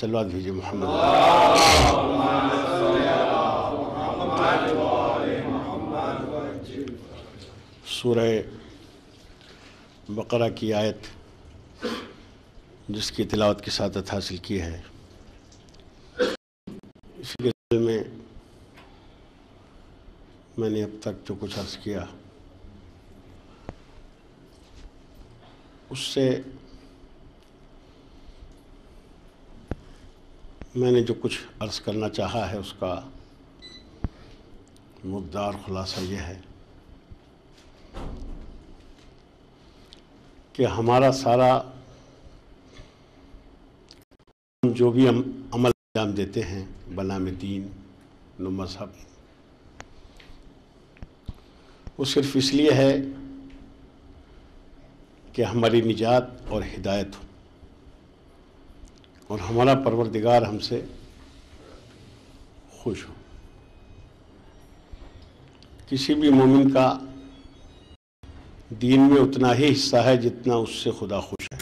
सलवात भेजिए मोहम्मद सूरह बकरा की आयत जिसकी तिलावत की सादत हासिल की है। इसी के में मैंने अब तक जो कुछ अर्ज़ किया, उससे मैंने जो कुछ अर्ज़ करना चाहा है, उसका मुद्दार खुलासा यह है कि हमारा सारा जो भी हम अमल अंजाम देते हैं बनाम दीन, न मज़हब। वो सिर्फ़ इसलिए है कि हमारी निजात और हिदायत हो। और हमारा परवरदिगार हमसे खुश हो। किसी भी मोमिन का दीन में उतना ही हिस्सा है जितना उससे खुदा खुश है।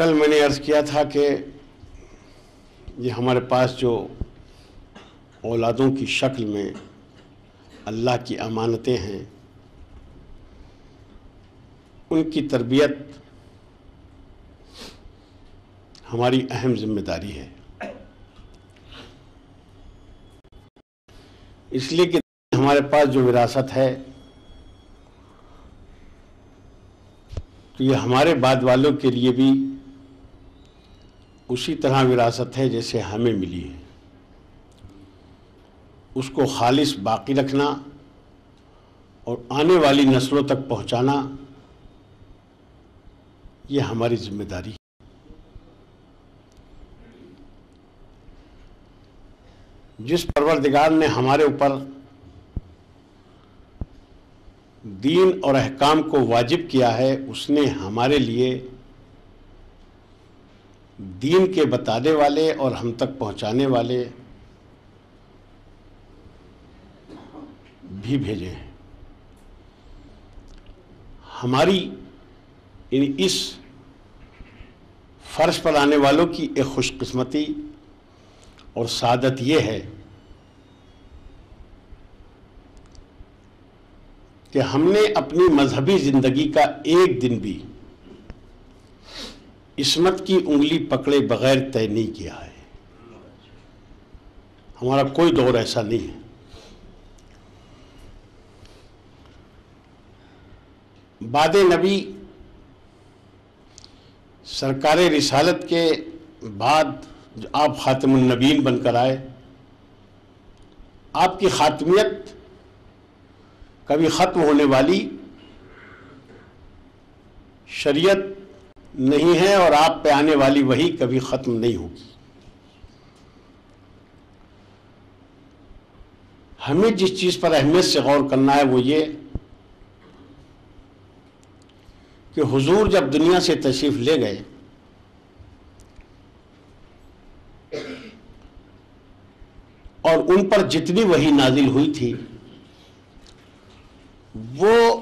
कल मैंने अर्ज़ किया था कि ये हमारे पास जो औलादों की शक्ल में अल्लाह की अमानतें हैं, उनकी तरबियत हमारी अहम ज़िम्मेदारी है। इसलिए कि हमारे पास जो विरासत है तो ये हमारे बाद वालों के लिए भी उसी तरह विरासत है जैसे हमें मिली है। उसको खालिश बाकी रखना और आने वाली नस्लों तक पहुंचाना, ये हमारी ज़िम्मेदारी है। जिस परवरदिगार ने हमारे ऊपर दीन और अहकाम को वाजिब किया है, उसने हमारे लिए दीन के बताने वाले और हम तक पहुँचाने वाले भी भेजे हैं। हमारी इन इस फर्श पर आने वालों की एक खुशकिस्मती और सादत ये है कि हमने अपनी मजहबी ज़िंदगी का एक दिन भी इसमत की उंगली पकड़े बगैर तय नहीं किया है। हमारा कोई दौर ऐसा नहीं है। बाद नबी सरकार रिसालत के बाद जो आप ख़ातमुलनबीन बनकर आए, आपकी ख़ात्मियत कभी ख़त्म होने वाली शरीयत नहीं है और आप पे आने वाली वही कभी ख़त्म नहीं होगी। हमें जिस चीज़ पर अहमियत से गौर करना है वो ये कि हुजूर जब दुनिया से तशरीफ़ ले गए, और उन पर जितनी वही नाजिल हुई थी, वो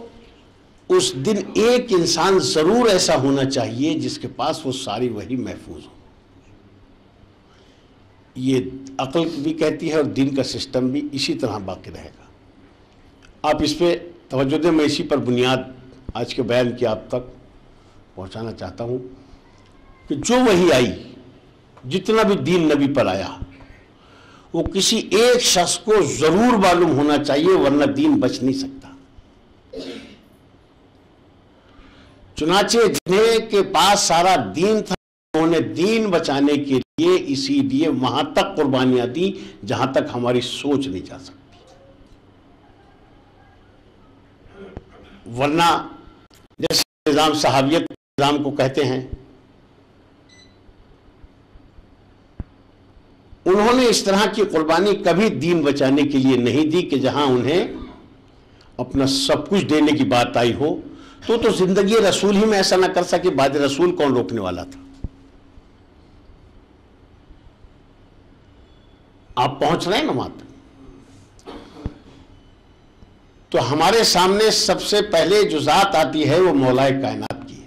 उस दिन एक इंसान ज़रूर ऐसा होना चाहिए जिसके पास वो सारी वही महफूज हो। ये अकल भी कहती है और दिन का सिस्टम भी इसी तरह बाकी रहेगा। आप इस पर तवज्जो दें, मैं इसी पर बुनियाद आज के बयान की आप तक पहुंचाना चाहता हूँ कि जो वही आई, जितना भी दीन नबी पर आया, वो किसी एक शख्स को ज़रूर मालूम होना चाहिए, वरना दीन बच नहीं सकता। चुनाचे जिन्हें के पास सारा दीन था। उन्होंने दीन बचाने के लिए इसीलिए वहाँ तक कुर्बानियाँ दी, जहाँ तक हमारी सोच नहीं जा सकती। वरना जैसे निज़ाम सहावियत निज़ाम को कहते हैं, उन्होंने इस तरह की कुर्बानी कभी दीन बचाने के लिए नहीं दी कि जहाँ उन्हें अपना सब कुछ देने की बात आई हो तो तो ज़िंदगी रसूल ही में ऐसा ना कर सके, बाद रसूल कौन रोकने वाला था? आप पहुँच रहे हैं ना वहाँ तो हमारे सामने सबसे पहले जो जात आती है, वो मौलाए कायनात की है।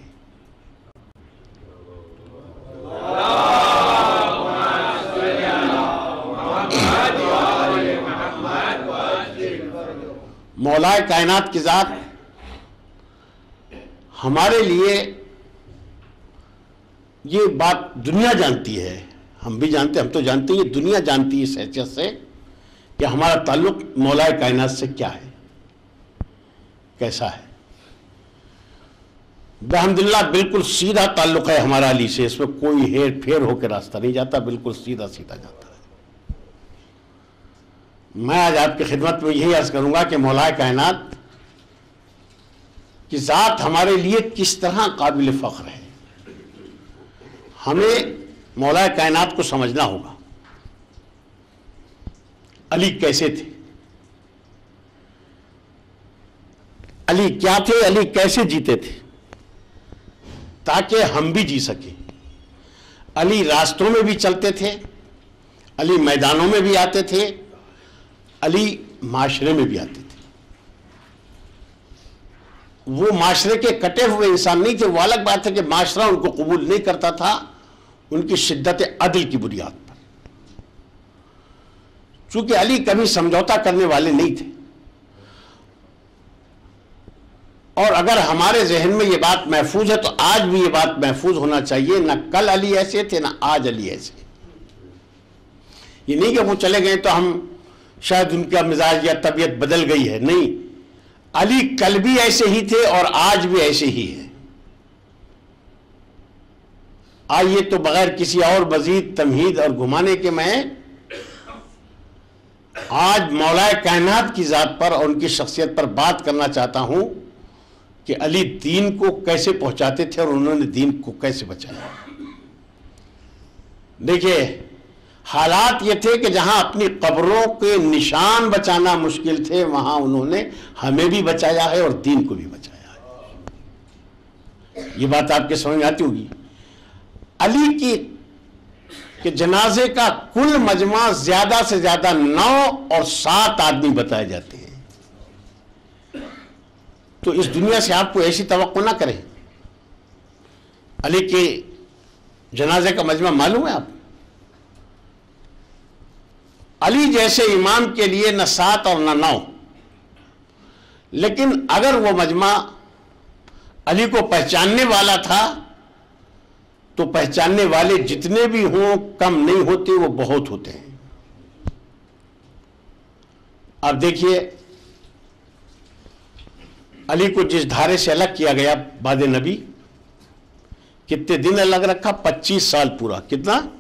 मौलाए कायनात की जात हमारे लिए ये बात दुनिया जानती है। हम भी जानते हम तो जानते हैं दुनिया जानती है इस हैसियत से कि हमारा ताल्लुक मौलाए कायनात से क्या है, कैसा है। बहमदिल्ला बिल्कुल सीधा ताल्लुक है हमारा अली से, इसमें कोई हेर फेर होकर रास्ता नहीं जाता, बिल्कुल सीधा सीधा जाता है। मैं आज आपकी खिदमत में यही अर्ज़ करूँगा कि मौलाए कायनात कि ज़ात हमारे लिए किस तरह काबिल फ़ख्र है। हमें मौला कायनात को समझना होगा। अली कैसे थे? अली क्या थे? अली कैसे जीते थे? ताकि हम भी जी सके। अली रास्तों में भी चलते थे। अली मैदानों में भी आते थे। अली माशरे में भी आते थे। वो माशरे के कटे हुए इंसान नहीं थे, वो अलग बात है कि माशरा उनको कबूल नहीं करता था, उनकी शिद्दत अदल की बुनियाद पर। चूँकि अली कभी समझौता करने वाले नहीं थे। और अगर हमारे जहन में ये बात महफूज है तो आज भी ये बात महफूज होना चाहिए, ना कल अली ऐसे थे, ना आज अली ऐसे। ये नहीं कि वो चले गए तो हम शायद उनका मिजाज या तबीयत बदल गई है, नहीं। अली कल भी ऐसे ही थे और आज भी ऐसे ही है। आइए तो बगैर किसी और मजीद तमहीद और घुमाने के मैं आज मौलाए कायनात की ज़ात पर और उनकी शख्सियत पर बात करना चाहता हूँ कि अली दीन को कैसे पहुंचाते थे और उन्होंने दीन को कैसे बचाया। देखिए हालात ये थे कि जहाँ अपनी कब्रों के निशान बचाना मुश्किल थे, वहाँ उन्होंने हमें भी बचाया है और दीन को भी बचाया है। ये बात आपके समझ में आती होगी। अली की कि जनाजे का कुल मजमा ज़्यादा से ज़्यादा नौ और सात आदमी बताए जाते हैं। तो इस दुनिया से आपको ऐसी तो ना करें। अली के जनाजे का मजमा मालूम है आप अली जैसे इमाम के लिए न सात और न नौ। लेकिन अगर वो मजमा अली को पहचानने वाला था तो पहचानने वाले जितने भी हों, कम नहीं होते, वो बहुत होते हैं। अब देखिए, अली को जिस धारे से अलग किया गया बाद नबी, कितने दिन अलग रखा? 25 साल पूरा। कितना?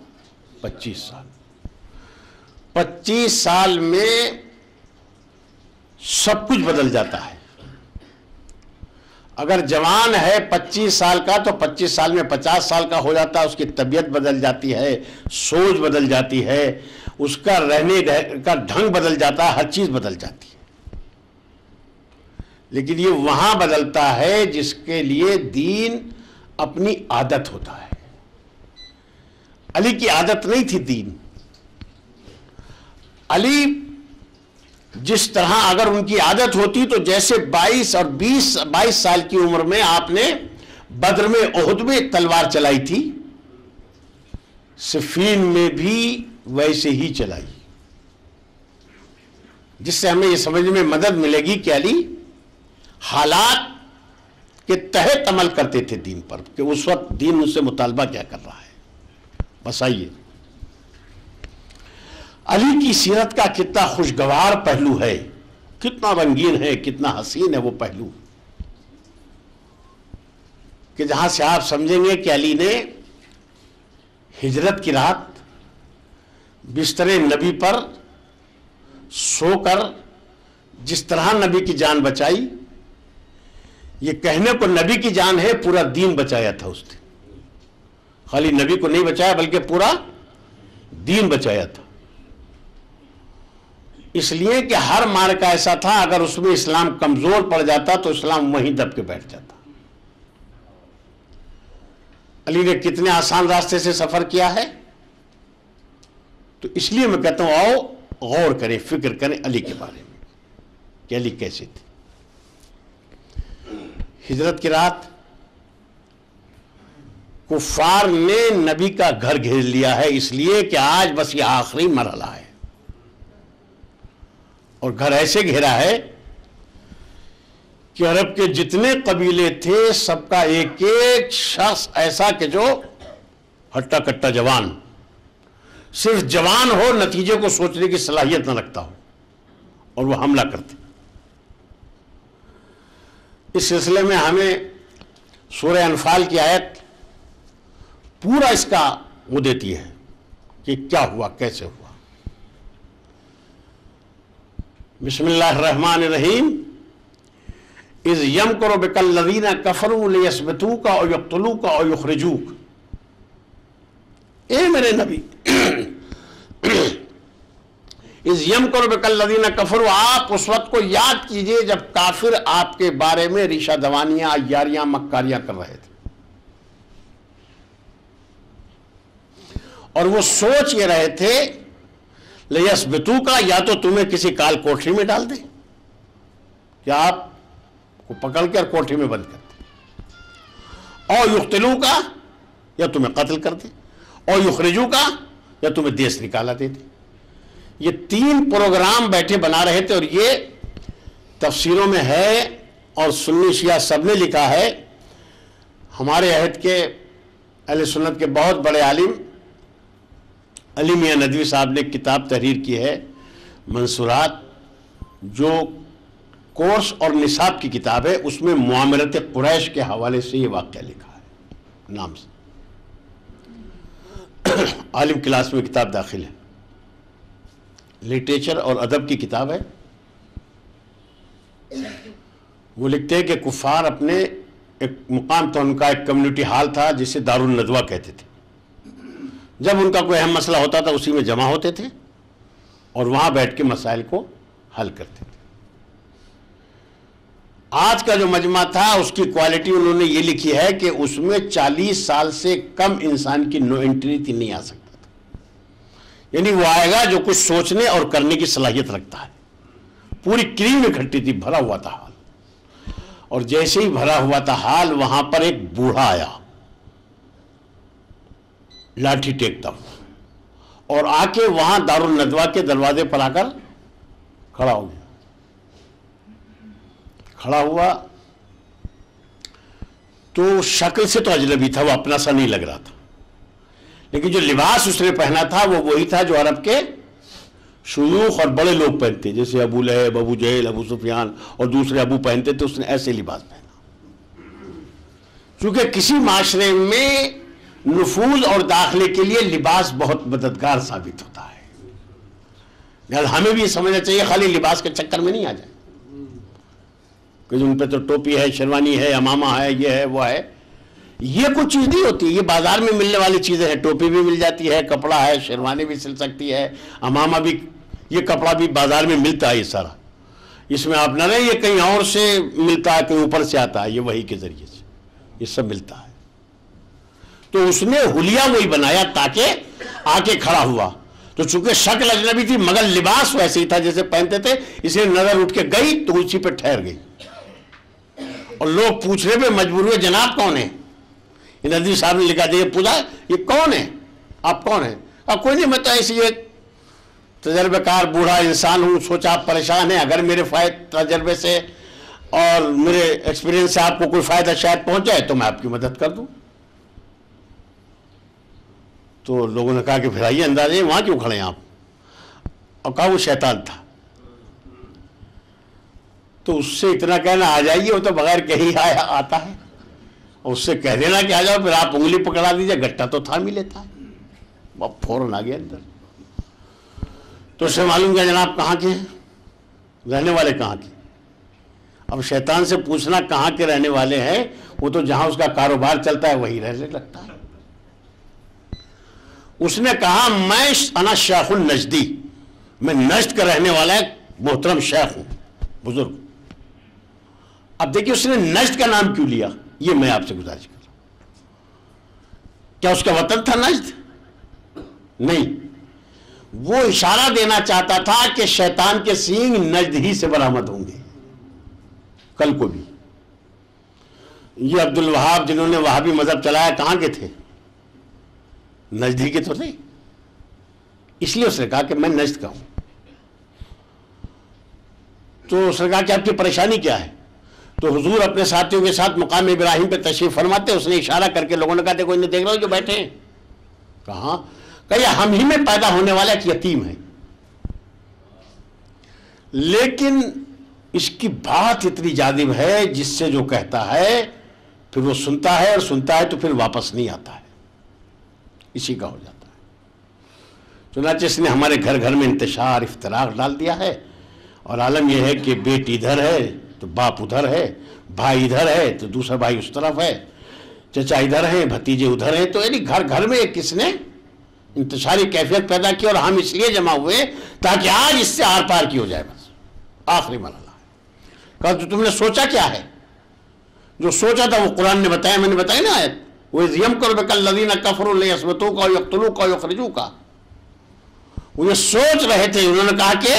25 साल। 25 साल में सब कुछ बदल जाता है। अगर जवान है 25 साल का तो 25 साल में 50 साल का हो जाता है, उसकी तबीयत बदल जाती है, सोच बदल जाती है, उसका रहने का ढंग बदल जाता है, हर चीज़ बदल जाती है। लेकिन ये वहाँ बदलता है जिसके लिए दीन अपनी आदत होता है। अली की आदत नहीं थी दीन। अली, जिस तरह अगर उनकी आदत होती तो जैसे 22 और 20 22 साल की उम्र में आपने बद्र में ओहद में तलवार चलाई थी, सिफीन में भी वैसे ही चलाई। जिससे हमें यह समझने में मदद मिलेगी कि अली हालात के तहत अमल करते थे दीन पर, कि उस वक्त दीन उनसे मुतालबा क्या कर रहा है। बस आइए। अली की सीरत का कितना खुशगवार पहलू है, कितना रंगीन है, कितना हसीन है वो पहलू। कि जहाँ से आप समझेंगे कि अली ने हिजरत की रात बिस्तर नबी पर सोकर जिस तरह नबी की जान बचाई, ये कहने को नबी की जान है, पूरा दीन बचाया था उसने। खाली नबी को नहीं बचाया, बल्कि पूरा दीन बचाया था। इसलिए कि हर मार का ऐसा था, अगर उसमें इस्लाम कमज़ोर पड़ जाता तो इस्लाम वहीं दब के बैठ जाता। अली ने कितने आसान रास्ते से सफ़र किया है? तो इसलिए मैं कहता हूँ, आओ, गौर करें, फ़िक्र करें अली के बारे में, कि अली कैसे थे। हिजरत की रात, कुफार ने नबी का घर घेर लिया है, इसलिए कि आज बस ये आखिरी मरहला है। और घर ऐसे घेरा है कि अरब के जितने कबीले थे, सबका एक एक शख्स ऐसा कि जो हट्टा कट्टा जवान। सिर्फ़ जवान हो, नतीजे को सोचने की सलाहियत न रखता हो और वो हमला करते। इस सिलसिले में हमें सूर्य अनफाल की आयत पूरा इसका वो देती है कि क्या हुआ, कैसे हुआ। रहीम इस यम करो बेकल लदीना कफरू का और यकतलू का और युखरजूक। ए मेरे नबी इस यम करो बेकल लदीना कफरू, आप उस वक्त को याद कीजिए जब काफिर आपके बारे में रिशा दवानियाँ अयारियाँ मक्कारियाँ कर रहे थे। और वो सोच ये रहे थे लयस बितू का, या तो तुम्हें किसी काल कोठरी में डाल दे क्या आप को पकड़ कर कोठरी में बंद कर दे। और युख्तलू का, या तुम्हें कत्ल कर दे। और युखरजू का, या तुम्हें देश निकाला दे दे। ये तीन प्रोग्राम बैठे बना रहे थे और ये तफसीरों में है और सुन्नी शिया सबने लिखा है। हमारे अहद के अल सुन्नत के बहुत बड़े आलिम अली मियाँ नदवी साहब ने किताब तहरीर की है, मंसूरात, जो कोर्स और निसाब की किताब है, उसमें मामरत कुरैश के हवाले से ये वाक्य लिखा है। नाम से। आलिम क्लास में किताब दाखिल है। लिटरेचर और अदब की किताब है। वो लिखते हैं कि कुफार अपने एक मुकाम था उनका एक कम्युनिटी हॉल था, जिसे दारुल नदवा कहते थे। जब उनका कोई अहम मसला होता था, उसी में जमा होते थे और वहाँ बैठ के मसाइल को हल करते थे। आज का जो मजमा था, उसकी क्वालिटी उन्होंने ये लिखी है कि उसमें 40 साल से कम इंसान की नो एंट्री थी, नहीं आ सकता था। यानी वो आएगा जो कुछ सोचने और करने की सलाहियत रखता है। पूरी क्रीम इकट्ठी थी, भरा हुआ था हाल। और जैसे ही भरा हुआ था हाल, वहाँ पर एक बूढ़ा आया। लाठी टेकता हुआ और आके वहाँ दारुल नदवा के दरवाजे पर आकर खड़ा हो गया। खड़ा हुआ। तो शक्ल से तो अजनबी था, वो अपना सा नहीं लग रहा था। लेकिन जो लिबास उसने पहना था, वो वही था जो अरब के शुयूख और बड़े लोग पहनते। जैसे अबू लहब, अबू जहेल, अबू सुफियान और दूसरे अबू पहनते थे उसने ऐसे लिबास पहना। क्योंकि किसी माशरे में नफूज और दाखिले के लिए लिबास बहुत मददगार साबित होता है। लिहाजा हमें भी समझना चाहिए, खाली लिबास के चक्कर में नहीं आ जाए। क्योंकि उन पर तो टोपी है, शेरवानी है अमामा है, ये है, वो है। ये कुछ चीज़ नहीं होती, ये बाज़ार में मिलने वाली चीज़ें हैं। टोपी भी मिल जाती है, कपड़ा है, शेरवानी भी सिल सकती है अमामा भी, ये कपड़ा भी बाज़ार में मिलता है ये सारा। इसमें आप ना रहे, ये कहीं और से मिलता है, कहीं ऊपर से आता है, ये वही के ज़रिए से, ये सब मिलता है। तो उसने हुलिया वही बनाया ताकि आके खड़ा हुआ। तो चूँकि शक्ल अजनबी थी, मगर लिबास वैसे ही था जैसे पहनते थे, इसलिए नज़र उठ के गई तो उसी पे ठहर गई। और लोग पूछने पे मजबूर हुए, जनाब कौन है? नदी साहब ने लिखा दिया पूछा ये कौन है? आप कौन है? अब कोई नहीं, मैं तो ऐसी तजर्बेकार बूढ़ा इंसान हूँ, सोचा आप परेशान हैं, अगर मेरे फायद, तजर्बे से और मेरे एक्सपीरियंस से आपको कोई फ़ायदा शायद पहुँच जाए तो मैं आपकी मदद कर दूँ। तो लोगों ने कहा कि फिर आइए, अंदाजे वहाँ क्यों खड़े हैं आप? और कहा वो शैतान था। तो उससे इतना कहना, आ जाइए, वो तो बगैर कहीं आया, आता है। उससे कह देना कि, आ जाओ, फिर आप उंगली पकड़ा दीजिए, गट्टा तो था ही लेता अब फ़ौरन आ गया अंदर। तो उससे मालूम क्या जनाब, कहाँ के हैं? रहने वाले कहाँ के? अब शैतान से पूछना, कहाँ के रहने वाले हैं? वो तो जहाँ उसका कारोबार चलता है, वही रहने लगता है। उसने कहा, मैं अना शेखुल नजदी, मैं नजद का रहने वाला एक मोहतरम शेख हूँ, बुज़ुर्ग। अब देखिए, उसने नजद का नाम क्यों लिया? ये मैं आपसे गुजारिश कर रहा हूँ। क्या उसका वतन था नजद नहीं। वो इशारा देना चाहता था कि शैतान के सींग नजद ही से बरामद होंगे, कल को भी। ये अब्दुल वहाब, जिन्होंने वहाबी मज़हब चलाया, कहाँ के थे? नज़दीक तो थे इसलिए उसने कहा कि मैं नजद का हूँ तो उसने कहा कि आपकी परेशानी क्या है? तो हुजूर अपने साथियों के साथ मुकाम इब्राहिम पे तशरीफ़ फरमाते, उसने इशारा करके लोगों ने कहा, देखो, इन्हें देख रहे हो जो बैठे हैं? कहा कहा हम ही में पैदा होने वाला एक यतीम है। लेकिन इसकी बात इतनी जादिब है, जिससे जो कहता है, फिर वो सुनता है, और सुनता है तो फिर वापस नहीं आता है। इसी का हो जाता है। चुनाच इसने हमारे घर घर में इंतशार इफ्तराक डाल दिया है। और आलम यह है कि बेट इधर है तो बाप उधर है, भाई इधर है तो दूसरा भाई उस तरफ़ है। चचा इधर है, भतीजे उधर हैं तो यानी घर घर में किसने इंतशारी कैफियत पैदा की और हम इसलिए जमा हुए ताकि आज इससे आर पार की हो जाए बस। आखिरी मरला कहा तो तुमने सोचा क्या है? जो सोचा था वो कुरान ने बताया, मैंने बताया ना आयत। वो यम कर बेकल लदीना कफरुलतों का यकतलू का यखरजू का वो ये सोच रहे थे, उन्होंने कहा कि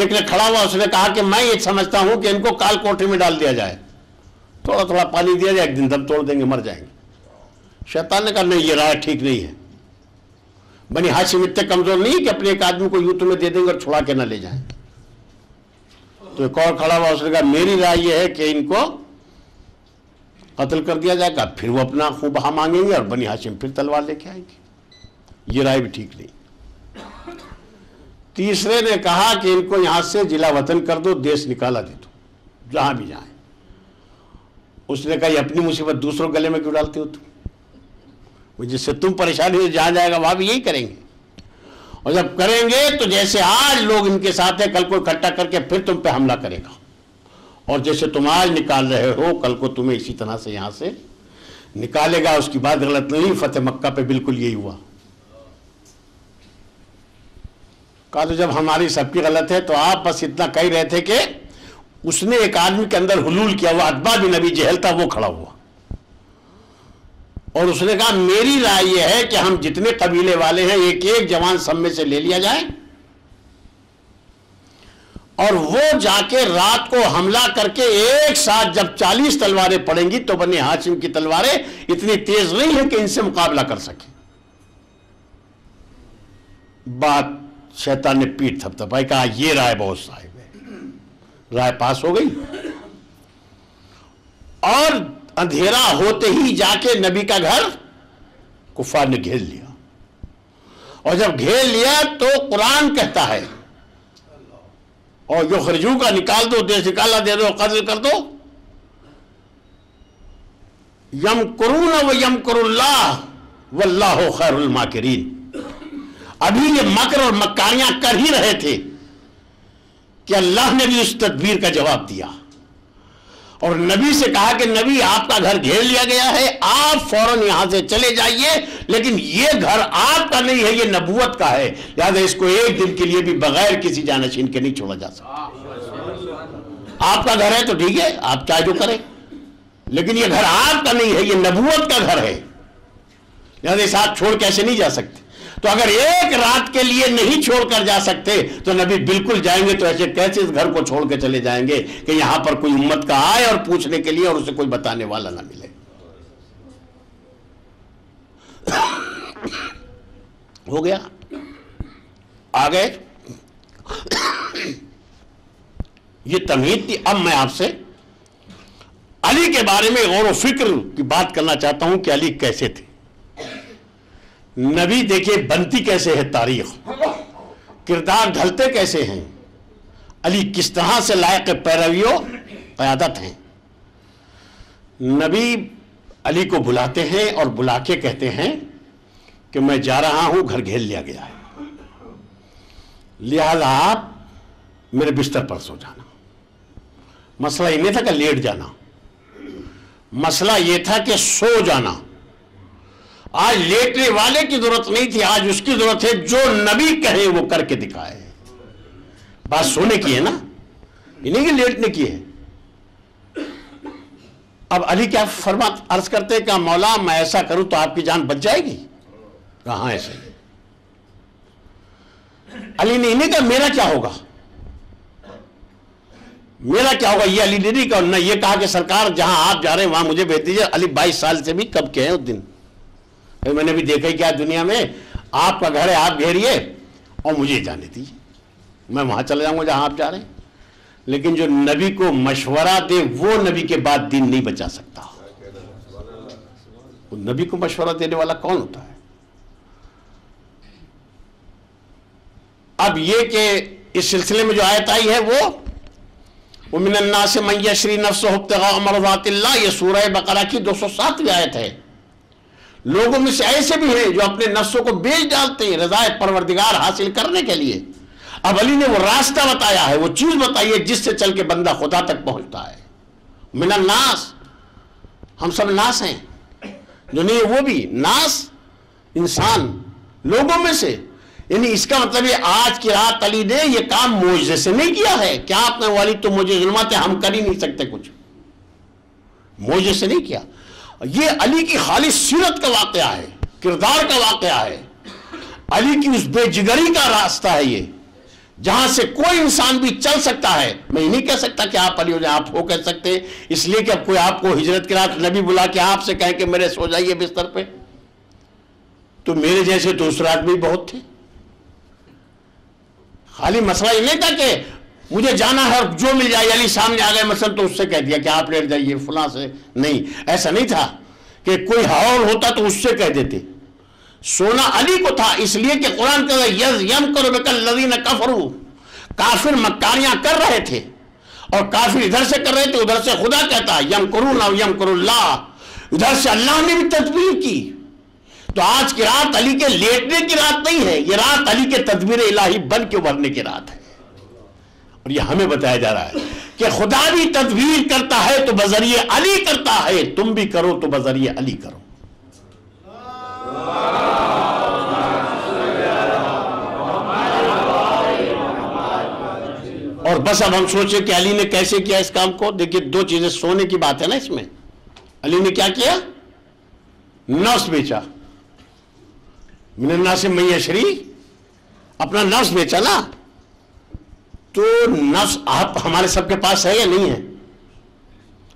एक ने खड़ा हुआ, उसने कहा कि मैं ये समझता हूँ कि इनको काल कोठे में डाल दिया जाए। थोड़ा थोड़ा पानी दिया जाए, एक दिन दम तोड़ देंगे, मर जाएँगे। शैतान ने कहा, नहीं, ये राय ठीक नहीं है। बनी हाशिम इतने कमज़ोर नहीं कि अपने एक आदमी को यूँ में दे देंगे और छुड़ा के ना ले जाए। तो एक और खड़ा हुआ, उसने कहा, मेरी राय यह है कि इनको कत्ल कर दिया जाएगा, फिर वो अपना खूब बहा मांगेंगे और बनी हाशिम फिर तलवार लेके आएँगे। ये राय भी ठीक नहीं। तीसरे ने कहा कि इनको यहाँ से जिला वतन कर दो, देश निकाला दे दो, जहाँ भी जाए। उसने कहा, ये अपनी मुसीबत दूसरों गले में क्यों डालते हो तुम? जिससे तुम परेशान हो, जहाँ जाएगा, वहाँ भी यही करेंगे। और जब करेंगे तो जैसे आज लोग इनके साथ है, कल को इकट्ठा करके फिर तुम पे हमला करेगा। और जैसे तुम आज निकाल रहे हो, कल को तुम्हें इसी तरह से यहाँ से निकालेगा, उसकी बात गलत नहीं, फतेह मक्का पे बिल्कुल यही हुआ। कहा तो जब हमारी सबकी गलत है तो आप बस इतना कह रहे थे कि उसने एक आदमी के अंदर हलूल किया हुआ अदबा भी नबी जहल था, वो खड़ा हुआ। और उसने कहा, मेरी राय यह है कि हम जितने कबीले वाले हैं एक एक जवान सब में से ले लिया जाए। और वो जाके रात को हमला करके एक साथ जब चालीस तलवारें पड़ेंगी तो बने हाशिम की तलवारें इतनी तेज नहीं है कि इनसे मुकाबला कर सके। बात शैतान ने पीठ थपथपाई, कहा, ये राय बहुत साहिब है। राय पास हो गई। और अंधेरा होते ही जाके नबी का घर कुफार ने घेर लिया। और जब घेर लिया तो कुरान कहता है और जो खरजू का निकाल दो, देश निकाला दे दो कत्ल कर दो। यम करून व यम करुल्लाह, वल्लाह खैरुल माकरीन। अभी ये मकर और मक्कारियाँ कर ही रहे थे कि अल्लाह ने भी उस तदबीर का जवाब दिया। और नबी से कहा कि नबी, आपका घर घेर लिया गया है, आप फ़ौरन यहाँ से चले जाइए, लेकिन ये घर आपका नहीं है, ये नबूत का है। लिहाजा इसको एक दिन के लिए भी बगैर किसी जानशीन के नहीं छोड़ा जा सकता। आपका घर है तो ठीक है, आप चाहे जो करें। लेकिन ये घर आपका नहीं है, ये नबूत का घर है। लिहाजा इस छोड़ कैसे नहीं जा सकते। तो अगर एक रात के लिए नहीं छोड़कर जा सकते तो नबी बिल्कुल जाएँगे तो ऐसे कैसे इस घर को छोड़ के चले जाएँगे कि यहाँ पर कोई उम्मत का आए और पूछने के लिए और उसे कोई बताने वाला ना मिले? हो गया? आ गए? ये तमीद थी। अब मैं आपसे अली के बारे में गौर फ़िक्र की बात करना चाहता हूँ कि अली कैसे थे। नबी देखिए बनती कैसे है तारीख? किरदार ढलते कैसे हैं? अली किस तरह से लायक पैरवियों क्यादत हैं? नबी अली को बुलाते हैं और बुला के कहते हैं कि मैं जा रहा हूँ, घर घेर लिया गया है। लिहाजा आप मेरे बिस्तर पर सो जाना। मसला ये नहीं था कि लेट जाना। मसला यह था कि सो जाना। आज लेटने वाले की ज़रूरत नहीं थी, आज उसकी ज़रूरत है, जो नबी कहे वो करके दिखाए। बात सोने की है ना? ये नहीं कि लेटने की है। अब अली क्या फरमा अर्ज़ करते क्या मौला, मैं ऐसा करूँ तो आपकी जान बच जाएगी? कहा ऐसे? अली ने इन्हें कहा, मेरा क्या होगा? मेरा क्या होगा? ये अली ने का ना ये कहा कि सरकार, जहाँ आप जा रहे हैं, वहाँ मुझे भेज दीजिए। अली बाईस साल से भी कब के हैं उस दिन? मैंने भी देखा क्या दुनिया में? आपका घर है, आप घेरिए और मुझे जाने दीजिए। मैं वहाँ चले जाऊँगा जहाँ आप जा रहे हैं। लेकिन जो नबी को मशवरा दे, वो नबी के बाद दिन नहीं बचा सकता। वो नबी को मशवरा देने वाला कौन होता है? अब ये कि इस सिलसिले में जो आयत आई है, वो उमिनन्ना से मैया श्री नफ्समरवातिल्ला ये सूरह बकरा की दो सौ सातवीं आयत है। लोगों में से ऐसे भी हैं जो अपने नफ्सों को बेच डालते हैं रजाय परवरदिगार हासिल करने के लिए। अब अली ने वो रास्ता बताया है, वो चीज़ बताई है जिससे चल के बंदा खुदा तक पहुँचता है। मिनल नास। हम सब नास हैं। जो नहीं वो भी नास इंसान लोगों में से। यानी इसका मतलब ये आज की रात अली ने ये काम मोजे से नहीं किया है। क्या आपने वाली तो मुझे जुलमत है हम कर ही नहीं सकते कुछ? मोजे से नहीं किया। ये अली की खाली सीरत का वाक़ है, किरदार का वाक़ है। अली की उस बेजिगरी का रास्ता है ये, जहाँ से कोई इंसान भी चल सकता है। मैं नहीं कह सकता कि आप अली हो जाए आप हो कह सकते, इसलिए कि अब कोई आपको हिजरत की रात नबी बुला के आपसे कहे कि मेरे सो जाइए बिस्तर पे। तो मेरे जैसे दूसरा आदमी बहुत थे। खाली मसला ये नहीं था कि मुझे जाना है और जो मिल जाए अली सामने आ गए मसल तो उससे कह दिया कि आप लेट जाइए, फुला से नहीं। ऐसा नहीं था कि कोई हौल होता तो उससे कह देते। सोना अली को था, इसलिए कि कुरान कहता यज यम करो बेकल लदीन कफरू। काफिर मक्कारियाँ कर रहे थे और काफिर इधर से कर रहे थे, उधर से खुदा कहता यम करू ना यम करुल्ला इधर से अल्लाह ने भी तदबीर की। तो आज की रात अली के लेटने की रात नहीं है, ये रात अली के तदबीर इलाही बन के उभरने की रात है। और ये हमें बताया जा रहा है कि खुदा भी तदबीर करता है तो बजरिए अली करता है। तुम भी करो तो बजरिए अली करो। और बस अब हम सोचे कि अली ने कैसे किया इस काम को? देखिए, दो चीज़ें, सोने की बात है ना इसमें। अली ने क्या किया? नफ्स बेचा। मिनन्ना से मैया श्री अपना नफ्स बेचा ना। तो नफ्स आप हमारे सबके पास है या नहीं है?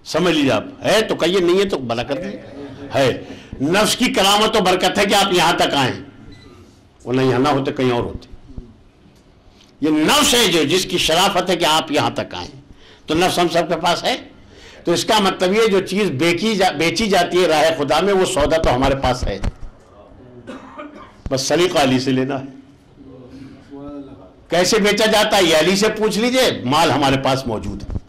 समझ लीजिए आप। है तो कहिए नहीं है तो भला कर दिए है। नफ्स की करामत तो बरकत है कि आप यहाँ तक आए। वो नहीं यहाँ ना होते कहीं और होते। ये नफ्स है जो जिसकी शराफत है कि आप यहाँ तक आए। तो नफ्स हम सबके पास है। तो इसका मतलब ये जो चीज़ बेची जा, बेची जाती है राह खुदा में वो सौदा तो हमारे पास है। बस सलीका अली से लेना है। कैसे बेचा जाता है? अली से पूछ लीजिए, माल हमारे पास मौजूद है।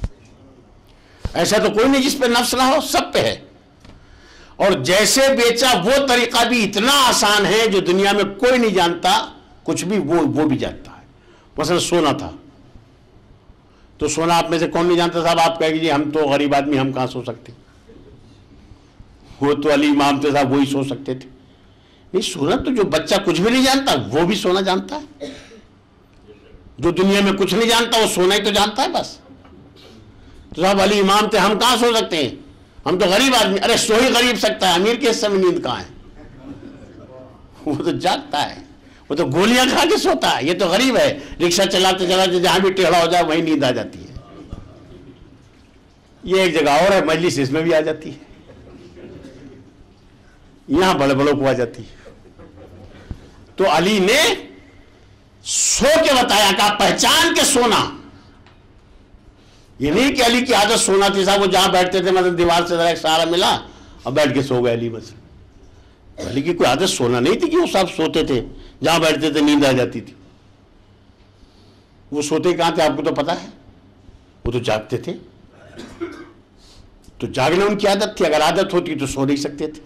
ऐसा तो कोई नहीं जिस पे नफ्स ना हो, सब पे है। और जैसे बेचा, वो तरीका भी इतना आसान है जो दुनिया में कोई नहीं जानता, कुछ भी वो वो भी जानता है। मसल सोना था। तो सोना आप में से कौन नहीं जानता, साहब? आप कहेंगे हम तो गरीब आदमी, हम कहाँ सो सकते? वो तो अली इमाम थे, साहब वही सो सकते थे। नहीं, सोना तो जो बच्चा कुछ भी नहीं जानता, वो भी सोना जानता है। जो दुनिया में कुछ नहीं जानता, वो सोना ही तो जानता है बस। तो साहब, अली इमाम थे, हम कहाँ सो सकते हैं? हम तो गरीब आदमी, अरे सो ही गरीब सकता है। अमीर के हिस्से में नींद कहाँ है? वो तो जागता है। वो तो गोलियाँ खा के सोता है। ये तो गरीब है। रिक्शा चलाते चलाते जहाँ भी टेढ़ा हो जाए, वहीं नींद आ जाती है। ये एक जगह और है, मजलिस, इसमें भी आ जाती है। यहाँ बड़े बड़ों को आ जाती है। तो अली ने सो के बताया का पहचान के सोना। ये नहीं कि अली की आदत सोना थी, साहब, वो जहाँ बैठते थे मतलब दीवार से जरा एक सहारा मिला और बैठ के सो गए अली बस। अली की कोई आदत सोना नहीं थी कि वो साहब सोते थे, जहाँ बैठते थे, नींद आ जाती थी। वो सोते कहाँ थे, आपको तो पता है? वो तो जागते थे। तो जागना उनकी आदत थी, अगर आदत होती तो सो नहीं सकते थे।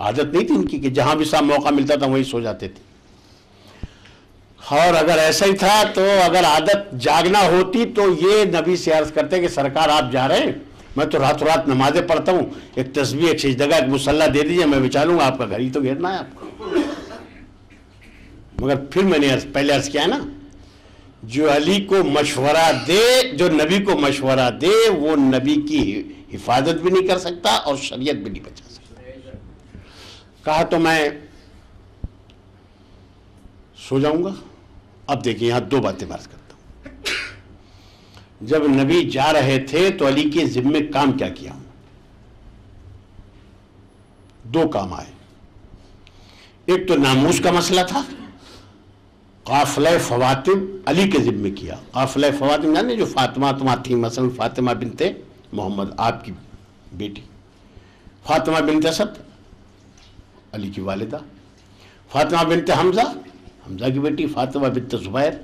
आदत नहीं थी उनकी कि जहाँ भी साहब मौका मिलता था, वहीं सो जाते थे। और अगर ऐसा ही था तो अगर आदत जागना होती तो ये नबी से अर्ज़ करते कि सरकार आप जा रहे हैं। मैं तो रातों रात नमाजें पढ़ता हूँ। एक तस्वीर एक सिजदगा एक मुसल्ला दे दीजिए मैं बिचारूँगा आपका घर। ही तो घेरना है आपको। मगर फिर मैंने अर्ज़, पहले अर्ज़ किया ना जो अली को मशवरा दे जो नबी को मशवरा दे वो नबी की हिफाजत भी नहीं कर सकता और शरीयत भी नहीं बचा सकता। कहा तो मैं सो जाऊँगा। अब देखिए, यहाँ दो बातें बात करता हूँ। जब नबी जा रहे थे तो अली के जिम्मे काम क्या किया? दो काम आए। एक तो नामूस का मसला था। काफिल फवातिम अली के जिम्मे किया। काफिल फवातिम जाने जो फातिमा तुमा थी मसल फातिमा बिनते मोहम्मद, आपकी बेटी। फातिमा बिनते असद अली की वालिदा। फातिमा बिनते हमजा हमजा की बेटी, फातिमा बिनते जुबैर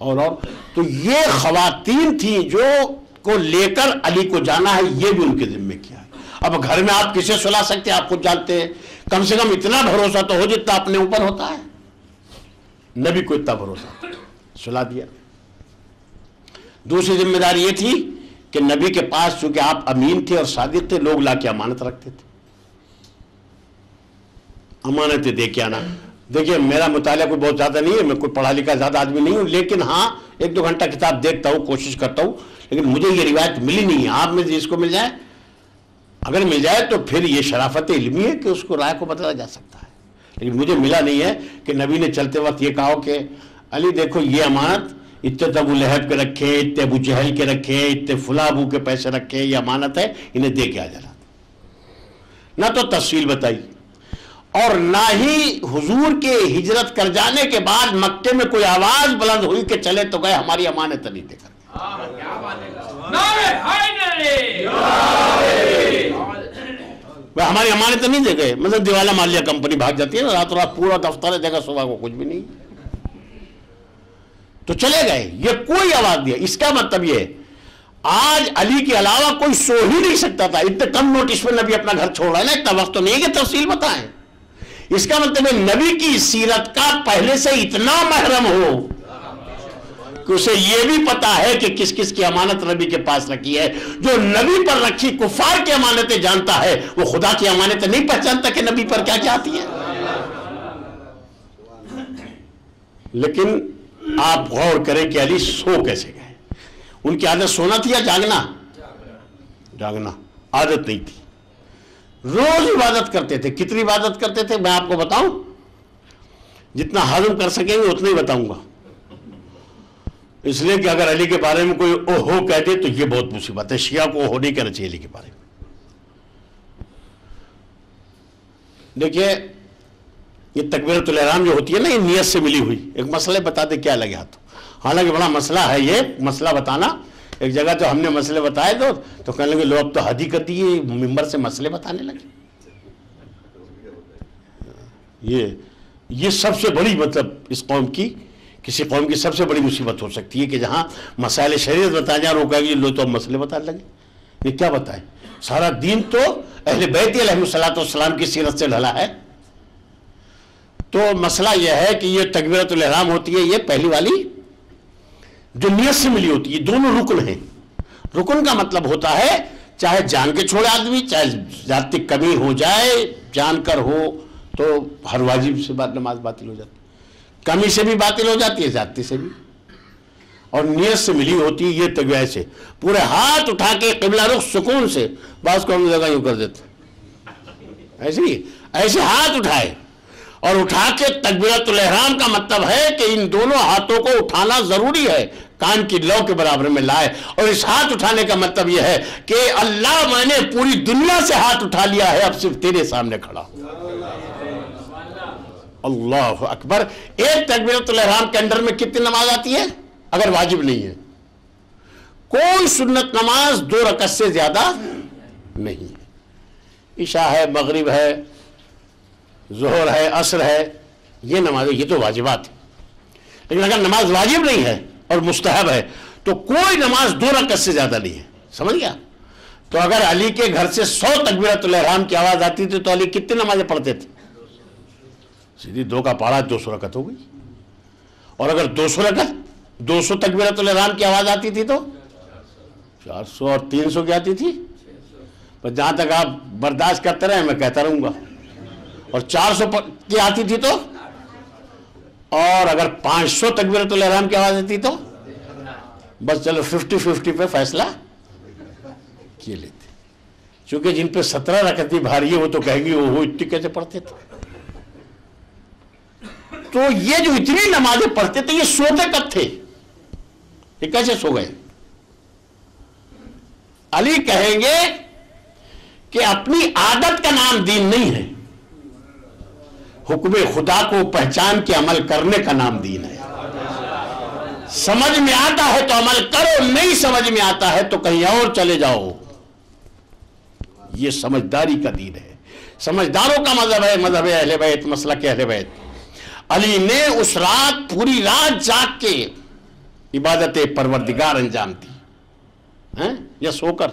और और। तो ये खवातीन थी जो को लेकर अली को जाना है, ये भी उनके जिम्मे किया है। अब घर में आप किसे सुला सकते हैं? आप खुद जानते हैं। कम से कम इतना भरोसा तो हो जितना अपने ऊपर होता है। नबी को इतना भरोसा सुला दिया। दूसरी ज़िम्मेदारी ये थी कि नबी के पास चूँकि आप अमीन थे और सादिक थे, लोग लाके अमानत रखते थे। अमानतें दे के आना। देखिए, मेरा मुताला कोई बहुत ज़्यादा नहीं है, मैं कोई पढ़ा लिखा ज़्यादा आदमी नहीं हूँ, लेकिन हाँ एक दो घंटा किताब देखता हूँ, कोशिश करता हूँ, लेकिन मुझे ये रिवायत मिली नहीं है। आप में जिसको मिल जाए? अगर मिल जाए तो फिर ये शराफत इलमी है कि उसको राय को बदला जा सकता है। लेकिन मुझे मिला नहीं है कि नबी ने चलते वक्त ये कहा कि, अली, देखो, ये अमानत इतने तो अबू लहब के रखे, इतने अबू जहल के रखे, इतने फुला अबू के पैसे रखे, ये अमानत है, इन्हें दे के आ जाना। ना तो तफसील बताई और ना ही हुजूर के हिजरत कर जाने के बाद मक्के में कोई आवाज़ बुलंद हुई कि चले तो गए हमारी अमानत नहीं देकर वह हमारी अमानत नहीं दे गए मतलब दिवाला मालिया कंपनी भाग जाती है ना, रातों रात पूरा दफ्तर जगह सुबह को कुछ भी नहीं। तो चले गए। ये कोई आवाज़ है। इसका मतलब ये आज अली के अलावा कोई सो ही नहीं सकता था। इतने कम नोटिस में नबी अपना घर छोड़ रहा है ना, इतना वक्त तो नहीं है तफसील बताएँ। इसका मतलब है, नबी की सीरत का पहले से इतना महरम हो कि उसे यह भी पता है कि किस किस की अमानत नबी के पास रखी है। जो नबी पर रखी कुफार की अमानतें जानता है, वो खुदा की अमानतें नहीं पहचानता कि नबी पर क्या क्या आती है। लेकिन आप गौर करें कि अली सो कैसे गए। उनकी आदत सोना थी या जागना? जागना। आदत नहीं थी। रोज इबादत करते थे। कितनी इबादत करते थे, मैं आपको बताऊँ? जितना हजम कर सकेंगे, उतना ही बताऊँगा। इसलिए कि अगर अली के बारे में कोई ओहो कह दे तो ये बहुत मुसीबत है। शिया को ओहो नहीं कहना चाहिए अली के बारे में। देखिए, ये तकबीरतुलहराम जो होती है ना, ये नियत से मिली हुई। एक मसले बता दे, क्या लगे हाथों? हालाँकि बड़ा मसला है ये, मसला बताना। एक जगह तो हमने मसले बताए दो तो कहने लगे, लोग अब तो हद ही दिए मिम्बर से मसले बताने लगे। ये ये सबसे बड़ी मतलब इस कौम की, किसी कौम की सबसे बड़ी मुसीबत हो सकती है कि जहाँ मसाले शरीयत बताए जाए रोकेंगे लोग तो अब मसले बताने लगे। ये क्या बताए? सारा दिन तो अहले बैत सलाम की सीरत से ढला है। तो मसला यह है कि ये तकबीरतुलहराम होती है, ये पहली वाली जो नियत से मिली होती है दोनों रुकन है। रुकन का मतलब होता है, चाहे जान के छोड़े आदमी, चाहे जाति कमी हो जाए, जानकर हो तो हर वाजिब से बात, नमाज़ बातिल हो जाती। कमी से भी बातिल हो जाती है, जाति से भी। और नियत से मिली होती है, ये तगवा से, पूरे हाथ उठा के किबला रुख सुकून से बास को हम जगह यूँ कर देते ऐसे ही, ऐसे हाथ उठाए। और उठा के तकबीरतुलहराम का मतलब है कि इन दोनों हाथों को उठाना ज़रूरी है, कान की लौ के बराबर में लाए। और इस हाथ उठाने का मतलब यह है कि अल्लाह मैंने पूरी दुनिया से हाथ उठा लिया है, अब सिर्फ़ तेरे सामने खड़ा अल्लाह अकबर। एक तकबीरतुलहराम के अंडर में कितनी नमाज़ आती है? अगर वाजिब नहीं है। कोई सुन्नत नमाज़ दो रकत से ज़्यादा नहीं है। ईशा है, मगरिब है जोहर है, असर है, ये नमाज़ ये तो वाजिबात है। लेकिन अगर नमाज़ वाजिब नहीं है और मुस्तहब है तो कोई नमाज़ दो रकत से ज़्यादा नहीं है। समझ गया? तो अगर अली के घर से सौ तकबीरतुलहराम की आवाज़ आती थी तो अली कितनी नमाजें पढ़ते थे? सीधी दो का पारा दो सौ रकत हो गई। और अगर दो सौ रकत, दो सौ तकबीरतुलहराम की आवाज़ आती थी तो? चार सौ और तीन सौ की आती थी। पर जहाँ तक आप बर्दाश्त करते रहे, मैं कहता रहूँगा और 400 की आती थी तो? और अगर 500 तकबीरतुल एहराम की आवाज़ आती तो? बस चलो 50 50 पे फैसला किए लेते। क्योंकि जिन पे सत्रह रखती भारी है वो तो कहेंगी वो, वो इतनी कैसे पढ़ते थे? तो ये जो इतनी नमाजें पढ़ते थे ये सोते कब थे? ये कैसे सो गए? अली कहेंगे कि अपनी आदत का नाम दीन नहीं है। हुक्म खुदा को पहचान के अमल करने का नाम दीन है। समझ में आता है तो अमल करो, नहीं समझ में आता है तो कहीं और चले जाओ। ये समझदारी का दीन है। समझदारों का मज़हब है, मज़हब अहले बैत मसला के अहले बैत। अली ने उस रात पूरी रात जाग के इबादत परवरदिगार अंजाम दी। हैं? या सोकर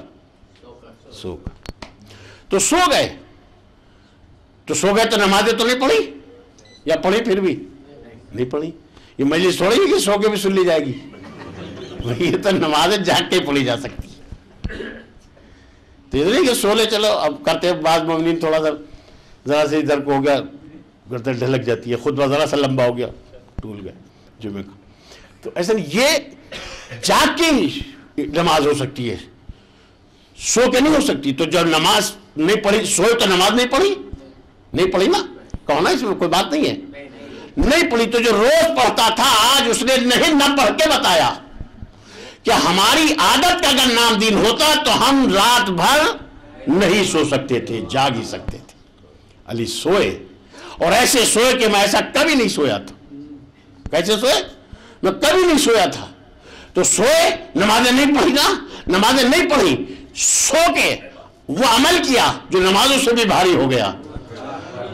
सोकर तो सो गए। तो सो गए तो नमाजें तो नहीं पढ़ी? या पढ़ी फिर भी? नहीं पढ़ी। ये मजलिस थोड़ी कि सो के भी सुन ली जाएगी? ये तो नमाजें जाग के पढ़ी जा सकती तो नहीं कि सो ले, चलो, अब करते बाद ममनीन थोड़ा सा, ज़रा से इधर को हो गया, गर्दन ढलक जाती है, खुद ज़रा सा लंबा हो गया टूल गया जुमे का। तो ऐसा ये जाग के नमाज़ हो सकती है। सो के नहीं हो सकती तो जब नमाज़ नहीं पढ़ी, सोए तो नमाज़ नहीं पढ़ी? नहीं पढ़ी ना? कहो ना इसमें? कोई बात नहीं है। नहीं पढ़ी तो जो रोज पढ़ता था, आज उसने नहीं न पढ़ के बताया। कि हमारी आदत का अगर नाम दिन होता तो हम रात भर नहीं सो सकते थे, जाग ही सकते थे। अली सोए। और ऐसे सोए कि मैं ऐसा कभी नहीं सोया था। कैसे सोए? मैं कभी नहीं सोया था। तो सोए, नमाजें नहीं पढ़ी ना? नमाजें नहीं पढ़ी। सो के वो अमल किया, जो नमाजों से भी भारी हो गया।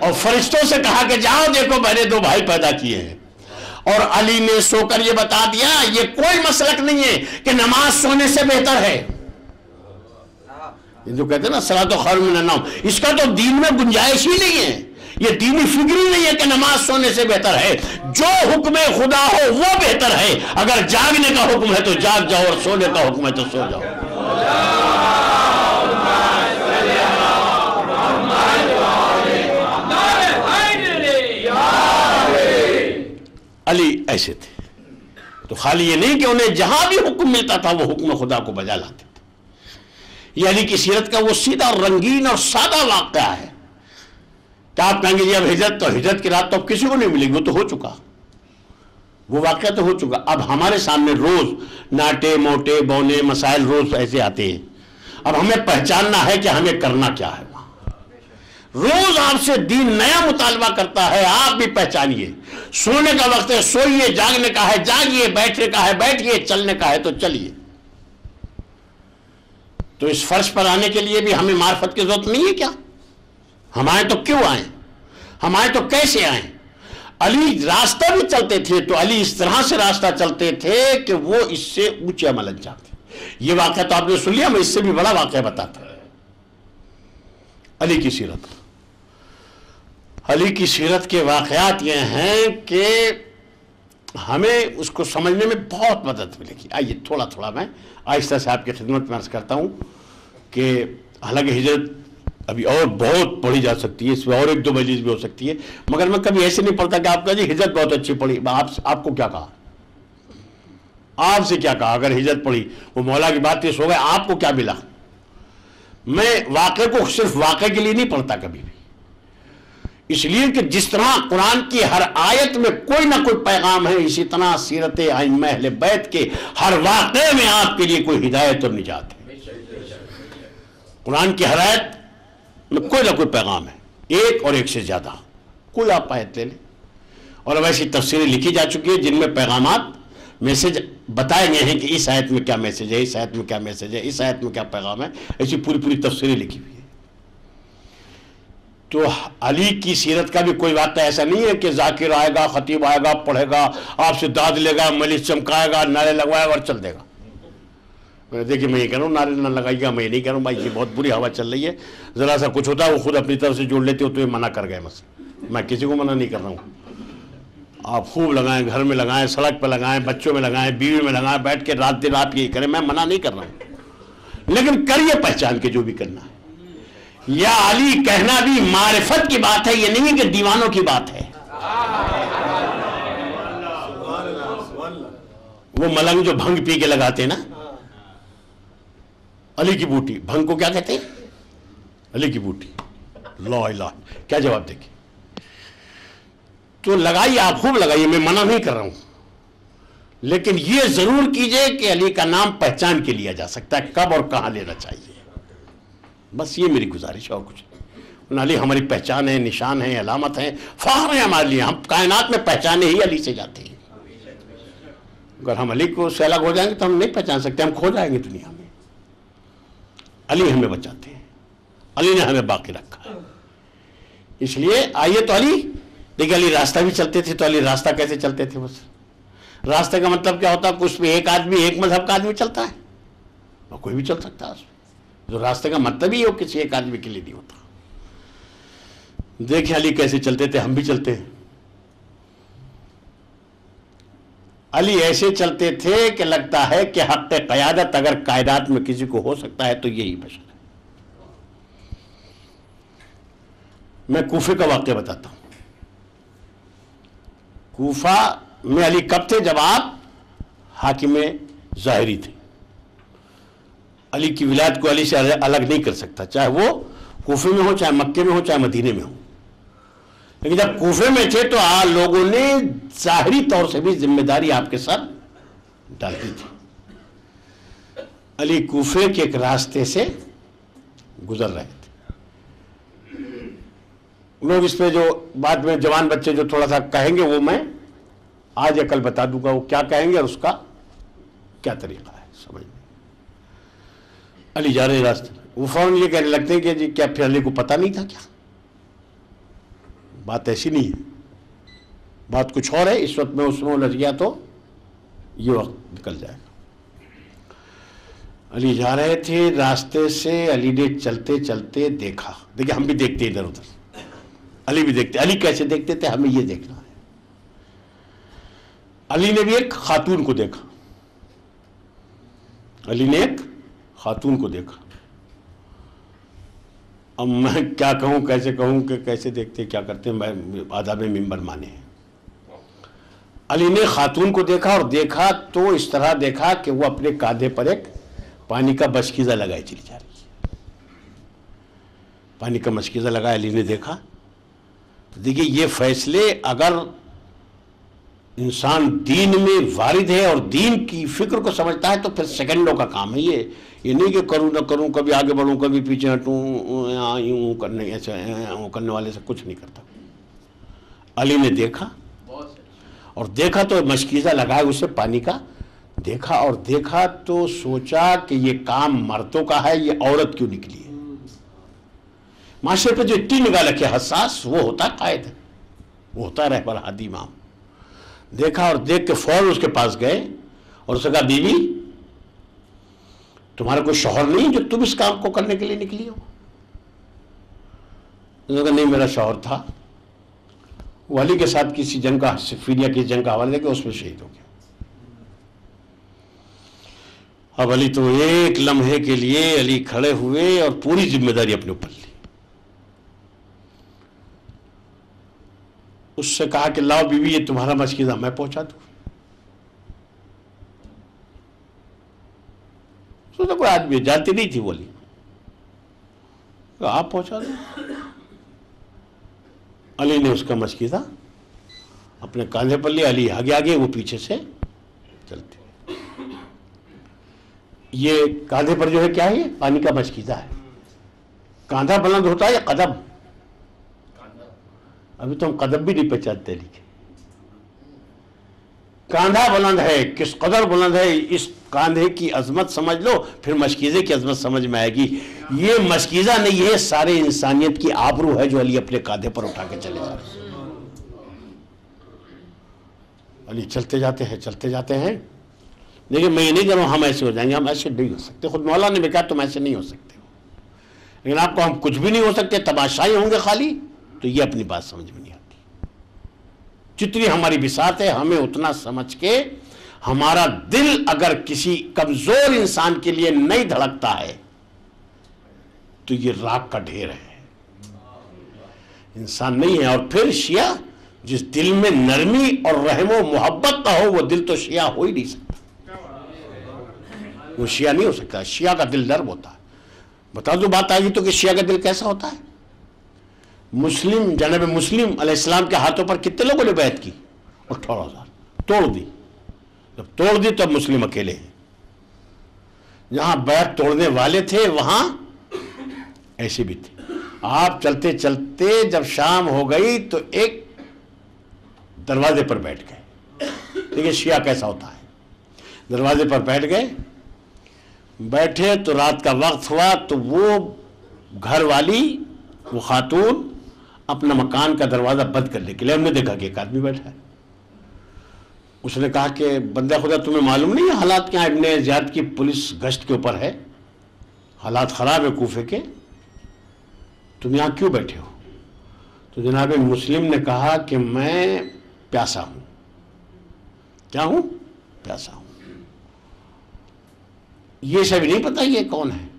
और फरिश्तों से कहा कि जाओ, देखो मैंने दो भाई पैदा किए हैं। और अली ने सोकर ये बता दिया, ये कोई मसलक नहीं है कि नमाज़ सोने से बेहतर है। जो कहते ना सला तो खैर में इसका तो दीन में गुंजाइश ही नहीं है। ये दीनी फ़िक्र ही नहीं है कि नमाज़ सोने से बेहतर है। जो हुक्म खुदा हो, वो बेहतर है। अगर जागने का हुक्म है तो जाग जाओ, और सोने का हुक्म है तो सो जाओ। अली ऐसे थे। तो खाली ये नहीं कि उन्हें जहाँ भी हुक्म मिलता था, वो हुक्म खुदा को बजा लाते थे। ये अली की सीरत का वो सीधा रंगीन और सादा वाक्य है। क्या आप कहेंगे, जी, अब हिजरत तो हिजरत की रात तो अब किसी को नहीं मिलेगी, वो तो हो चुका। वो वाक्य तो हो चुका। अब हमारे सामने रोज नाटे, मोटे, बौने, मसाइल रोज ऐसे आते हैं। अब हमें पहचानना है कि हमें करना क्या है। रोज आपसे दीन नया मुतालबा करता है, आप भी पहचानिए। सोने का वक्त है, सोइए, जागने का है, जागिए, बैठने का है, बैठिए, चलने का है तो चलिए। तो इस फर्श पर आने के लिए भी हमें मार्फत की ज़रूरत नहीं है क्या? हम आए तो क्यों आए? हम आए तो कैसे आए? अली रास्ता भी चलते थे तो अली इस तरह से रास्ता चलते थे कि वो इससे ऊँचे अमल थे। ये वाक्य तो आपने सुन लिया, मैं इससे भी बड़ा वाक्य बताता अली की सीरत। अली की सीरत के वाकयात ये हैं कि हमें उसको समझने में बहुत मदद मिलेगी। आइए थोड़ा थोड़ा मैं आहिस्ता से आपकी खिदमत में अर्ज़ करता हूँ कि हालाँकि हिजरत अभी और बहुत पढ़ी जा सकती है, इसमें और एक दो मजीज भी हो सकती है, मगर मैं कभी ऐसे नहीं पढ़ता कि आपका जी हिजरत बहुत अच्छी पढ़ी। आप आपको क्या कहा? आपसे क्या कहा? अगर हिजरत पढ़ी, वो मौला की बात सो गए आपको क्या मिला? मैं वाक़े को सिर्फ़ वाक़े के लिए नहीं पढ़ता कभी भी। इसलिए कि जिस तरह कुरान की हर आयत में कोई ना कोई पैगाम है, इसी तरह सीरत महल बैत के हर वाक़े में आपके लिए कोई हिदायत और निजात है। कुरान की हर आयत में कोई ना कोई पैगाम है। एक और एक से ज़्यादा। कोई आप आयत ले लें। और अब ऐसी तफसीरें लिखी जा चुकी है जिनमें पैगाम मैसेज बताए गए हैं कि इस आयत में क्या मैसेज है, इस आयत में क्या मैसेज है, इस आयत में क्या पैगाम है। ऐसी पूरी पूरी तफसीरें लिखी हुई है। तो अली की सीरत का भी कोई वाक़ ऐसा नहीं है कि जाकिर आएगा, ख़तीब आएगा, पढ़ेगा, आपसे दाद लेगा मलिस चमकाएगा, नारे लगवाएगा और चल देगा। मैं देखिए मैं ये कह रहा हूँ, नारे ना लगाइएगा, मैं ये नहीं कह रहा हूँ, भाई, ये बहुत बुरी हवा चल रही है। ज़रा सा कुछ होता है, वो खुद अपनी तरफ़ से जोड़ लेते हो तो ये मना कर गए बस। मैं किसी को मना नहीं कर रहा हूँ। आप खूब लगाएँ, घर में लगाएँ, सड़क पर लगाएँ, बच्चों में लगाएँ, बीवी में लगाएँ, बैठ के रात दिन रात यही करें, मैं मना नहीं कर रहा हूँ। लेकिन करिए पहचान के जो भी करना है। या अली, कहना भी मारिफत की बात है, ये नहीं है कि दीवानों की बात है। वो मलंग जो भंग पी के लगाते ना, अली की बूटी, भंग को क्या कहते हैं? अली की बूटी। लॉ लॉ क्या जवाब देंगे? तो लगाइए आप खूब लगाइए, मैं मना नहीं कर रहा हूँ। लेकिन यह ज़रूर कीजिए कि अली का नाम पहचान के लिया जा सकता है, कब और कहाँ लेना चाहिए। बस ये मेरी गुजारिश है और कुछ अली हमारी पहचान है, निशान है, अलामत है फ़ख्र है हमारे लिए। हम कायनात में पहचाने ही अली से जाते हैं। अगर हम अली को से अलग हो जाएँगे तो हम नहीं पहचान सकते, हम खो जाएँगे दुनिया में। अली हमें बचाते हैं। अली ने हमें बाकी रखा है। इसलिए आइए तो अली, देखिए अली रास्ता भी चलते थे तो अली रास्ता कैसे चलते थे बस? रास्ते का मतलब क्या होता है? भी एक आदमी, एक मज़हब का आदमी चलता है। और कोई भी चल सकता है उसमें जो रास्ते का मतलब ही हो किसी एक आदमी के लिए नहीं होता। देखिए अली कैसे चलते थे, हम भी चलते हैं। अली ऐसे चलते थे कि लगता है कि हक क़यादत अगर कायदात में किसी को हो सकता है तो यही बशर है। मैं कूफे का वाक्य बताता हूँ। कूफा में अली कब थे? जब आप हाकिम ज़ाहरी थे। अली की विलायत को अली से अलग नहीं कर सकता, चाहे वो कूफे में हो, चाहे मक्के में हो, चाहे मदीने में हो। लेकिन जब कूफे में थे तो आ लोगों ने जाहरी तौर से भी ज़िम्मेदारी आपके साथ डाल दी थी। अली कूफे के एक रास्ते से गुजर रहे थे। लोग इस पे जो बाद में जवान बच्चे जो थोड़ा सा कहेंगे, वो मैं आज या कल बता दूँगा, वो क्या कहेंगे और उसका क्या तरीका अली जा रहे रास्ते। वो फ़ौरन ये कहने लगते हैं कि जी, क्या फिर अली को पता नहीं था क्या? बात ऐसी नहीं है। बात कुछ और है। इस वक्त में उसमें उलझ गया तो ये वक्त निकल जाएगा। अली जा रहे थे रास्ते से, अली ने चलते चलते देखा। देखिए, हम भी देखते इधर उधर। अली भी देखते। अली कैसे देखते थे? हमें ये देखना है। अली ने भी एक खातून को देखा। अली ने एक खातून को देखा। अब मैं क्या कहूँ, कैसे कहूँ कि कैसे देखते क्या करते हैं, मैं आदाब मिम्बर माने अली ने खातून को देखा और देखा तो इस तरह देखा कि वो अपने कांधे पर एक पानी का बशकीज़ा लगाए चली जा रही पानी का मशकीज़ा लगाया, अली ने देखा। तो देखिए, ये फैसले अगर इंसान दीन में वारिद है और दीन की फ़िक्र को समझता है तो फिर सेकंडों का काम है ये। ये नहीं कि करूँ ना करूँ, कभी आगे बढ़ूँ, कभी पीछे हटूँ, यहाँ यूँ करने, ऐसे करने वाले से कुछ नहीं करता। अली ने देखा और देखा तो मशकीज़ा लगाया उसे पानी का। देखा और देखा तो सोचा कि ये काम मर्दों का है, ये औरत क्यों निकली है? माशरे पे जो इतनी निगाह रखे, हसास, वो होता कायद, वो होता रहबर हादी माम देखा और देख के फ़ौरन उसके पास गए और उसने कहा, बीवी, तुम्हारा कोई शोहर नहीं जो तुम इस काम को करने के लिए निकली हो? उसने कहा, नहीं, मेरा शोहर था। वो अली के साथ किसी जंग का, सिफिरिया की जंग का हवाला देकर उसमें शहीद हो गया। अब अली तो एक लम्हे के लिए अली खड़े हुए और पूरी ज़िम्मेदारी अपने ऊपर ली। उससे कहा कि, लाओ बीवी, ये तुम्हारा मशकीजा मैं पहुँचा दू। तो तो कोई आदमी जानती नहीं थी बोली। तो आप पहुँचा दो। अली ने उसका मशकीदा अपने कांधे पर लिया, अली आगे आगे, वो पीछे से चलते। ये कांधे पर जो है, क्या है पानी का मशकीदा है। कांधा बुलंद होता है या कदम? अभी तो हम कदम भी नहीं पहचानते लिखे कांधा बुलंद है, किस कदर बुलंद है, इस कांधे की अजमत समझ लो, फिर मशकीजे की अजमत समझ में आएगी। ये मशकीजा नहीं है, सारे इंसानियत की आबरू है जो अली अपने कांधे पर उठा के चले जा रहे अली चलते जाते हैं, चलते जाते हैं। देखिए, मैं ये नहीं कह रहा हूँ, हम ऐसे हो जाएँगे, हम ऐसे नहीं हो सकते। खुद मौला ने भी कहा, तुम ऐसे नहीं हो सकते। लेकिन आपको हम कुछ भी नहीं हो सकते तमाशाई होंगे खाली। तो ये अपनी बात समझ में नहीं आती। जितनी हमारी बिसात है, हमें उतना समझ के हमारा दिल अगर किसी कमज़ोर इंसान के लिए नहीं धड़कता है तो ये राग का ढेर है। इंसान नहीं है, और फिर शिया, जिस दिल में नरमी और रहमो मोहब्बत ना हो, वो दिल तो शिया हो ही नहीं सकता। वो शिया नहीं हो सकता। शिया का दिल नर्म होता है। बता दो बात आएगी तो कि शिया का दिल कैसा होता है? मुस्लिम, जनाब मुस्लिम अलैहिस्सलाम के हाथों पर कितने लोगों ने बैत की? अठारह हज़ार। तोड़ दी। जब तोड़ दी तब मुस्लिम अकेले हैं। जहाँ बैत तोड़ने वाले थे, वहाँ ऐसे भी थे। आप चलते चलते जब शाम हो गई तो एक दरवाजे पर बैठ गए। देखिए, शिया कैसा होता है। दरवाजे पर बैठ गए। बैठे तो रात का वक्त हुआ तो वो घर वाली वो खातून अपना मकान का दरवाज़ा बंद करने के लिए हमने देखा कि एक आदमी बैठा है। उसने कहा कि, बंदा खुदा, तुम्हें मालूम नहीं हालात क्या इबन ज़ियाद की पुलिस गश्त के ऊपर है। हालात ख़राब है कूफे के। तुम यहाँ क्यों बैठे हो? तो जनाब मुस्लिम ने कहा कि, मैं प्यासा हूँ। क्या हूँ? प्यासा हूँ। ये सब नहीं पता ये कौन है?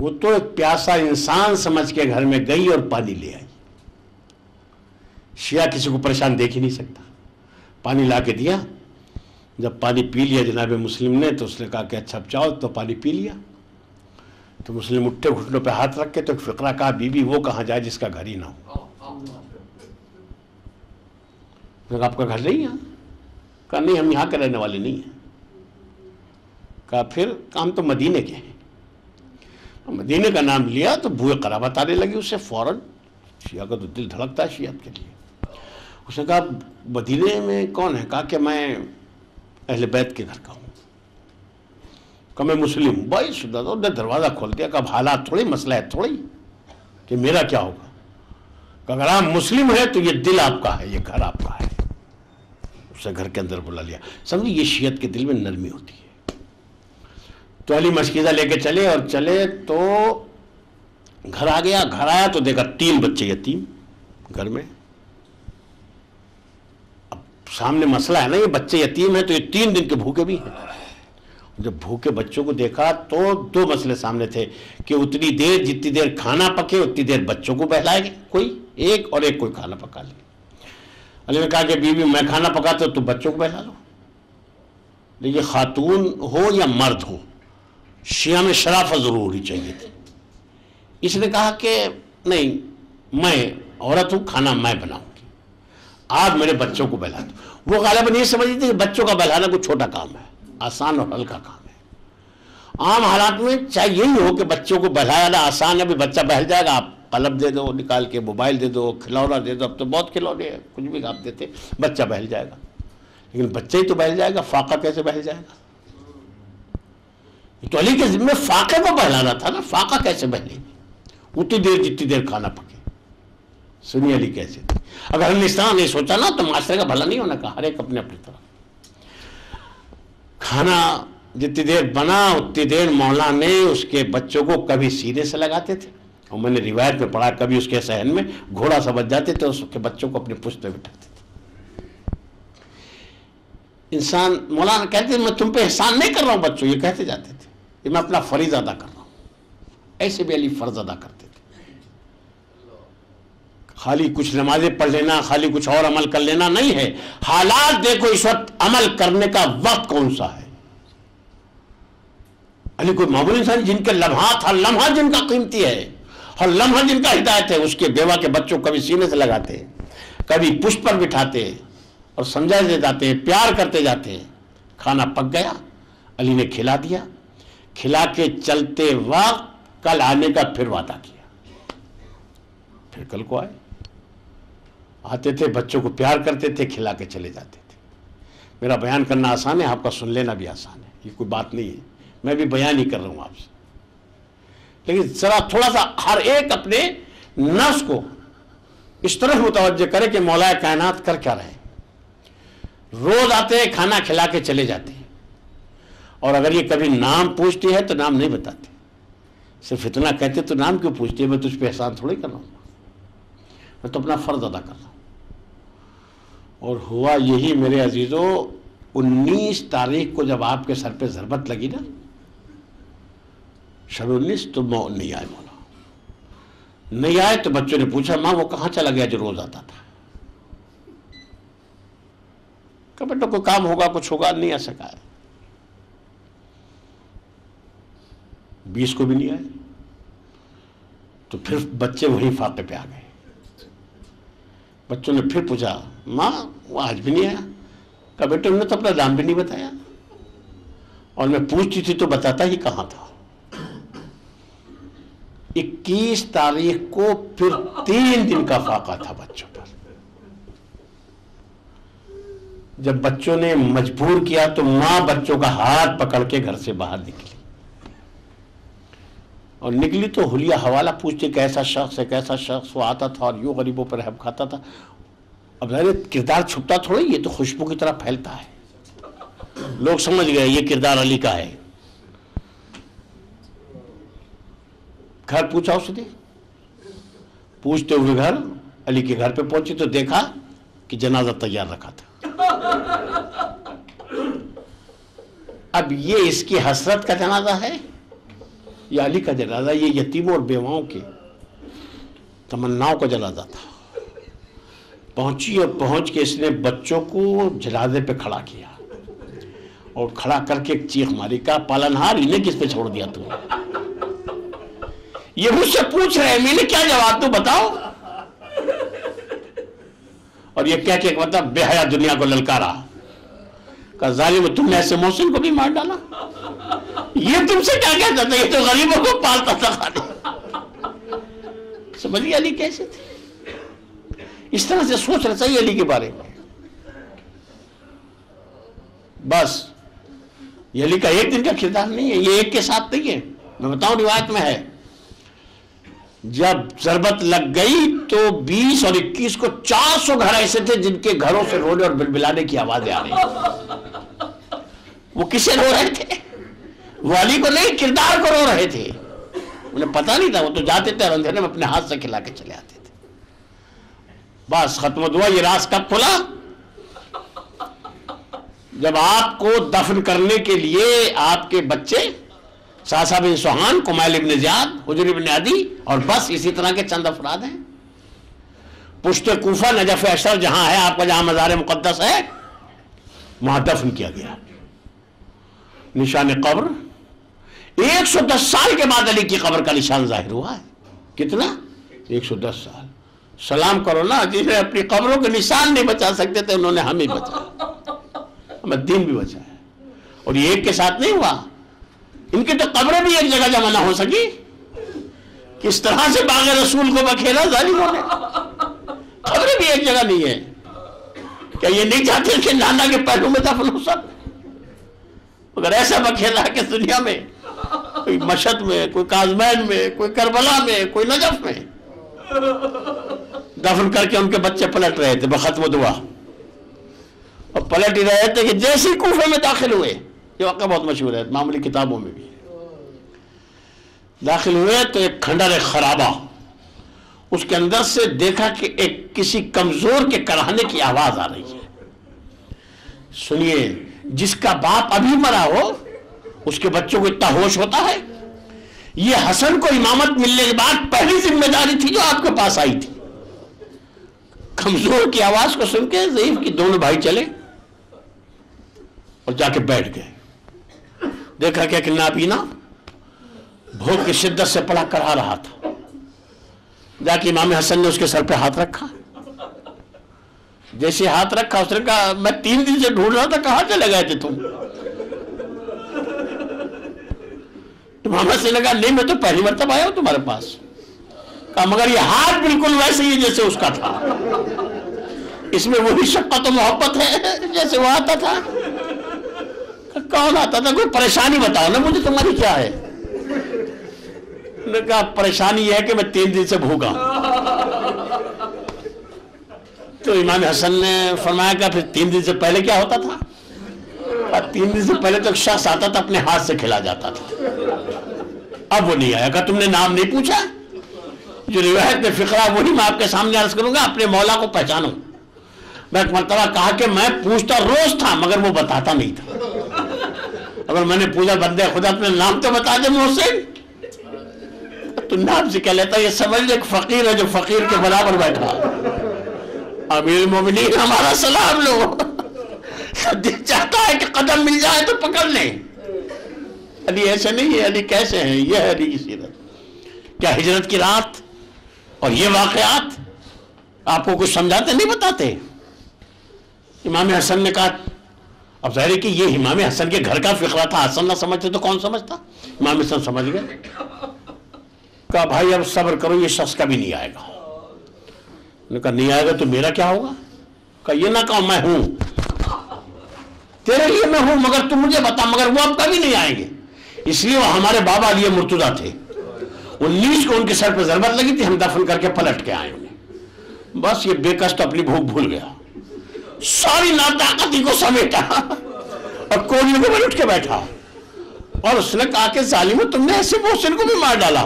वो तो एक प्यासा इंसान समझ के घर में गई और पानी ले आई। शिया किसी को परेशान देख ही नहीं सकता। पानी ला के दिया। जब पानी पी लिया जनाब मुस्लिम ने तो उसने कहा कि अच्छा चाओ तो पानी पी लिया। तो मुस्लिम उठे घुटनों पे हाथ रख के तो फिक्रा कहा, बीबी, वो कहाँ जाए जिसका घर ही ना हो? आपका घर नहीं है? कहा, नहीं, हम यहाँ के रहने वाले नहीं हैं। कहा, फिर हम तो मदीने के हैं। मदीने का नाम लिया तो बुए कराबत आने लगी उससे फ़ौरन। शिया का तो दिल धड़कता है शियात के लिए। उसने कहा, मदीने में कौन है? कहा कि मैं अहले बैत के घर का हूँ। कहा, मैं मुस्लिम हूँ। भाई सुधा तो दरवाज़ा खोल दिया। कहा, हालात थोड़ी, मसला है थोड़ी कि मेरा क्या होगा? अगर आप मुस्लिम है तो ये दिल आपका है, ये घर आपका है। उसे घर के अंदर बुला लिया। समझिए ये शियत के दिल में नरमी होती है। अली मशकीज़ा लेके चले और चले तो घर आ गया, घर आया तो देखा तीन बच्चे यतीम घर में। अब सामने मसला है ना, ये बच्चे यतीम है तो ये तीन दिन के भूखे भी हैं। जब भूखे बच्चों को देखा तो दो मसले सामने थे, कि उतनी देर, जितनी देर खाना पके, उतनी देर बच्चों को बहलाएँगे कोई एक और एक कोई खाना पका ले। अली ने कहा कि बीवी, मैं खाना पकाता तो बच्चों को बहला लो। देखिए खातून हो या मर्द हो? शिया में शराफत ज़रूर होनी चाहिए थी। इसने कहा कि, नहीं, मैं औरत हूँ, खाना मैं बनाऊँगी। आज मेरे बच्चों को बहला दो। वो गालिबन ये समझती थी कि बच्चों का बहलाना कोई छोटा काम है, आसान और हल्का काम है। आम हालात में चाहे यही हो कि बच्चों को बहलाना आसान है भी बच्चा बहल जाएगा, आप कलम दे दो, निकाल के मोबाइल दे दो, खिलौना दे दो, अब तो बहुत खिलौने हैं, कुछ भी आप देते, बच्चा बहल जाएगा। लेकिन बच्चा ही तो बहल जाएगा, फाका कैसे बहल जाएगा? तो अली के जिम्मे फाके को बहलाना था ना, फाका कैसे बहलेगी? उतनी देर, जितनी देर खाना पके। सुनिए अली कैसे थे। अगर हमने इस तरह नहीं सोचा ना तो मास्टर का भला नहीं होना कहा, हर एक अपने अपनी तरह। खाना जितनी देर बना, उतनी देर मौला ने उसके बच्चों को कभी सीने से लगाते थे। और मैंने रिवायत में पढ़ा, कभी उसके सहन में घोड़ा समझ जाते थे उसके बच्चों को अपने पुश्त में बिठाते थे। इंसान मौलाना कहते मैं तुम पे एहसान नहीं कर रहा हूँ बच्चों, ये कहते जाते थे। ये मैं अपना फ़र्ज़ अदा कर रहा हूँ। ऐसे भी अली फ़र्ज़ अदा करते थे। खाली कुछ नमाजें पढ़ लेना, खाली कुछ और अमल कर लेना नहीं है। हालात देखो इस वक्त अमल करने का वक्त कौन सा है? अली कोई मामूली इंसान जिनके लम्हा था, लम्हा जिनका कीमती है हर लम्हा जिनका हिदायत है, उसके बेवा के बच्चों कभी सीने से लगाते, कभी पुष्प पर बिठाते, और समझा दे जाते हैं प्यार करते जाते। हैं खाना पक गया, अली ने खिला दिया खिला के चलते वक्त कल आने का फिर वादा किया। फिर कल को आए। आते थे, बच्चों को प्यार करते थे, खिला के चले जाते थे। मेरा बयान करना आसान है, आपका सुन लेना भी आसान है। ये कोई बात नहीं है। मैं भी बयान ही कर रहा हूँ आपसे। लेकिन जरा थोड़ा सा हर एक अपने नफ्स को इस तरह मुतवजह करे कि मौलाए कायनात कर क्या रहे रोज आते खाना खिला के चले जाते हैं। और अगर ये कभी नाम पूछती है तो नाम नहीं बताते। सिर्फ़ इतना कहते तो नाम क्यों पूछती मैं तुझ पर एहसान थोड़ी कर रहा मैं तो अपना फ़र्ज़ अदा कर रहा हूँ। और हुआ यही मेरे अजीज़ों, उन्नीस तारीख को जब आपके सर पे ज़रबत लगी ना शन उन्नीस तो नहीं आए मौला। नहीं आए तो बच्चों ने पूछा, माँ, वो कहाँ चला गया जो रोज़ आता था? कहा, बेटा, कोई काम होगा, कुछ होगा? नहीं आ सका है। बीस को भी नहीं आए। तो फिर बच्चे वही फाके पे आ गए। बच्चों ने फिर पूछा, माँ, वो आज भी नहीं आया? कहा, बेटे उन्होंने तो अपना नाम भी नहीं बताया। और मैं पूछती थी तो बताता ही कहाँ था। 21 तारीख को फिर तीन दिन का फाका था बच्चों पर। जब बच्चों ने मजबूर किया तो माँ बच्चों का हाथ पकड़ के घर से बाहर निकली। और निकली तो हुलिया हवाला पूछते, कैसा शख्स है, कैसा शख्स? वो आता था और यूँ गरीबों पर रहम खाता था। अब अरे, किरदार छुपता थोड़ा ये तो खुशबू की तरह फैलता है। लोग समझ गए, ये किरदार अली का है। घर पूछा उसने। पूछते हुए घर, अली के घर पे पहुँची तो देखा कि जनाजा तैयार रखा था। अब ये इसकी हसरत का जनाजा है। या अली का जनाजा ये यतीमों और बेवाओं के तमन्नाओं का जनाजा था। पहुँची और पहुँच के इसने बच्चों को जनाजे पे खड़ा किया और खड़ा करके एक चीख मारी का पालनहार, इन्हें किस पे छोड़ दिया तू ये मुझसे पूछ रहे हैं, मैंने क्या जवाब तू बताओ? और ये क्या क्या मतलब बेहया दुनिया को ललकारा। का जालिम, तुमने ऐसे मोहसिन को भी मार डाला? ये तुमसे क्या कहता था? ये तो गरीबों को पालता था खाली समझिए अली कैसे थे? इस तरह से सोच रहा चाहिए अली के बारे में। बस, ये अली का एक दिन का किरदार नहीं है, ये एक के साथ नहीं है। मैं बताऊँ, रिवायत में है। जब जरबत लग गई तो 20 और 21 को 400 घर ऐसे थे जिनके घरों से रोने और बिलबिलाने की आवाज़ें आ रही वो किसे रो रहे थे? वो अली को नहीं, किरदार को रो रहे थे। उन्हें पता नहीं था, वो तो जाते थे अंधेरे में अपने हाथ से खिला के चले आते थे। बस, खत्म हुआ, ये रास कब खुला? जब आपको दफन करने के लिए आपके बच्चे, सासा बिन सुहान, कुमाइल इबन जियाद, हजर इबन आदि, और बस इसी तरह के चंद अफराद हैं। पुश्त कूफा, नजफ अशर जहाँ है, आपका जहाँ मज़ार मुकदस है, वहाँ दफन किया गया। निशान कब्र 110 साल के बाद अली की कब्र का निशान ज़ाहिर हुआ है। कितना? 110 साल। सलाम करो ना, जिन्हें अपनी कब्रों के निशान नहीं बचा सकते थे, उन्होंने हमें बचाया। हमें दिन भी बचाया। और ये एक के साथ नहीं हुआ। इनकी तो कब्रें भी एक जगह जमा ना हो सकी। किस तरह से बाग रसूल को बखेरा जालिमों ने? खबरें भी एक जगह नहीं है। क्या ये नहीं चाहते कि नाना के पहलू में दफन हो सब अगर ऐसा बखेरा है कि दुनिया में कोई मशद में, कोई काजमैन में, कोई करबला में, कोई नजफ में। दफन करके उनके बच्चे पलट रहे थे, बखत्म दुआ। और पलट ही रहे थे कि जैसे कूफे में दाखिल हुए, ये वाक़ बहुत मशहूर है, मामूली किताबों में भी। दाखिल हुए तो एक खंडर खराबा। उसके अंदर से देखा कि एक किसी कमज़ोर के कराने की आवाज़ आ रही है। सुनिए, जिसका बाप अभी मरा हो उसके बच्चों को इतना होश होता है? ये हसन को इमामत मिलने के बाद पहली ज़िम्मेदारी थी जो आपके पास आई थी। कमज़ोर की आवाज़ को सुन के जईफ की दोनों भाई चले और जाके बैठ गए। देखा क्या कि नाबीना भूख की शिद्दत से पड़ा करा रहा था। जाके इमाम हसन ने उसके सर पे हाथ रखा। जैसे हाथ रखा, उसने कहा, मैं तीन दिन से ढूंढ रहा था, कहाँ चले गए थे तुम? इमाम हसन ने कहा नहीं, मैं तो पहली मरतब आया हूँ तुम्हारे पास। कहा, मगर ये हाथ बिल्कुल वैसे ही जैसे उसका था। इसमें वही शक्कत तो मोहब्बत है, जैसे वो आता था। कौन आता था? कोई परेशानी बताओ ना मुझे, तुम्हारी क्या है? कहा, परेशानी यह है कि मैं तीन दिन से भूखा तो इमाम हसन ने फरमाया कि फिर तीन दिन से पहले क्या होता था? और तीन दिन से पहले तो शख्स आता था, अपने हाथ से खिला जाता था। अब वो नहीं आया। तुमने नाम नहीं पूछा, जो रिवायत में फिक्रा, वही मैं आपके सामने अर्ज़ करूँगा, अपने मौला को पहचानो। मैं एक मरतबा कहा कि मैं पूछता, रोज था, मगर वो बताता नहीं था। अगर मैंने पूछा, बंदे खुदा अपने नाम तो बता दे मोहसिन। तो नाम से क्या लेता, ये समझ ले फकीर है जो फकीर के बराबर बैठा। अमीर मोमिनीन, हमारा सलाम लो। दिल चाहता है कि कदम मिल जाए तो पकड़ ले। अली ऐसे नहीं है, अली कैसे हैं? ये है अली की सीरत। क्या हिजरत की रात और ये वाकयात आपको कुछ समझाते? नहीं बताते। इमाम हसन ने कहा, अब ज़ाहिर है कि ये इमाम हसन के घर का फिक्रा था। हसन ना समझते तो कौन समझता? इमाम हसन समझ गए। कहा, भाई, अब सब्र करो, ये शख्स कभी नहीं आएगा। कहा, नहीं आएगा तो मेरा क्या होगा? कहा, ये ना कहो, मैं हूँ। तेरे लिए मैं हूँ, मगर तू मुझे बता, मगर वो अब कभी नहीं आएँगे। इसलिए वो हमारे बाबा लिए मुर्तुदा थे। उन्नीस को उनके सर पर जरबत लगी थी, हम दफन करके पलट के आए उन्हें। बस ये बेकस तो अपनी भूख भूल गया। सारी नाताकती को समेटा और कोने को उठ के बैठा। और उसने कहा कि, जालिमो, तुमने ऐसे मोहसिन को भी मार डाला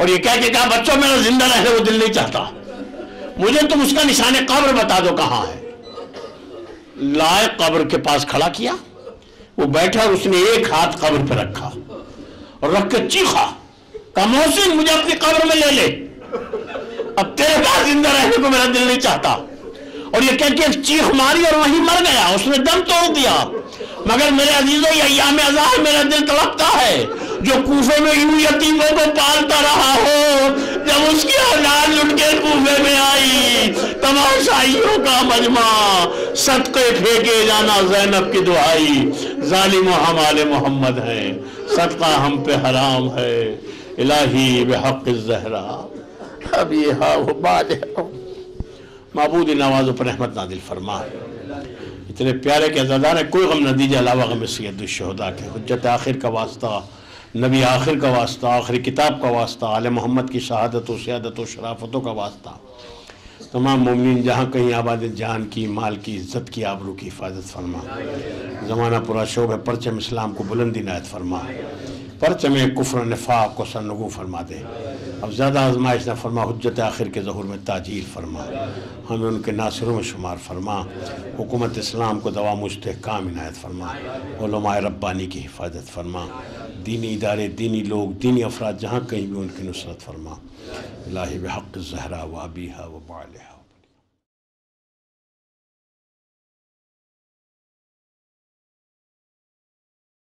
और ये कह के कहा, बच्चों, मेरा ज़िंदा रहने वो दिल नहीं चाहता। मुझे तुम उसका निशान कब्र बता दो कहाँ है। लाए कब्र के पास खड़ा किया। वो बैठा उसने एक हाथ कब्र पे रखा और रख के चीखा, कहा, मोहसिन, मुझे अपनी कब्र में ले ले। अब तेरे पास ज़िंदा रहने को मेरा दिल नहीं चाहता। और ये कह के चीख मारी और वहीं मर गया। उसने दम तोड़ दिया। मगर मेरे अजीजों अयाम अजार मेरा दिल तड़पता है। जो कूफे में यूँ यतीमों को पालता रहा हो, जब उसकी औलाद लुट के कूफे में आई, तमाशाइयों का मजमा, सदके फेंके जाना जैनब की दुआई जालिम हमारे मोहम्मद हैं, सदका हम पे हराम है, इलाही बेहक जहरा। अब ये हाँ वो बात है। मबूद नवाज़ पर रहमत नादिल फरमा। इतने प्यारे के अजादार है, कोई गम न दीजिए, अलावा गम सैदुलशहदा के हजत आखिर का वास्ता नबी आखिर का वास्ता, आखिरी किताब का वास्ता, आल मोहम्मद की शहादत व सियादत व शराफतों का वास्ता। तमाम ममिन जहाँ कहीं आबाद जान की, माल की, इज़्ज़त की, आबरू की हिफाजत फरमा। ज़माना पूरा शोब है, परचम इस्लाम को बुलंदी नायत फरमा। परचम कुफर नफाक को सरनगू फरमा दे। अब ज़्यादा आजमाइश न फरमा हजत आखिर के जहूर में ताजीर फरमा। हमें उनके नासिरों में शुमार फरमा। हुकूमत इस्लाम को दवा मुस्तकाम इनायत फरमा। रब्बानी की हिफाजत फरमा। दीनी इदारे, दीनी लोग, दीनी अफराद जहाँ कहीं भी उनकी नुसरत फरमा। लाही हक़ जहरा व अबीहा व बालहा।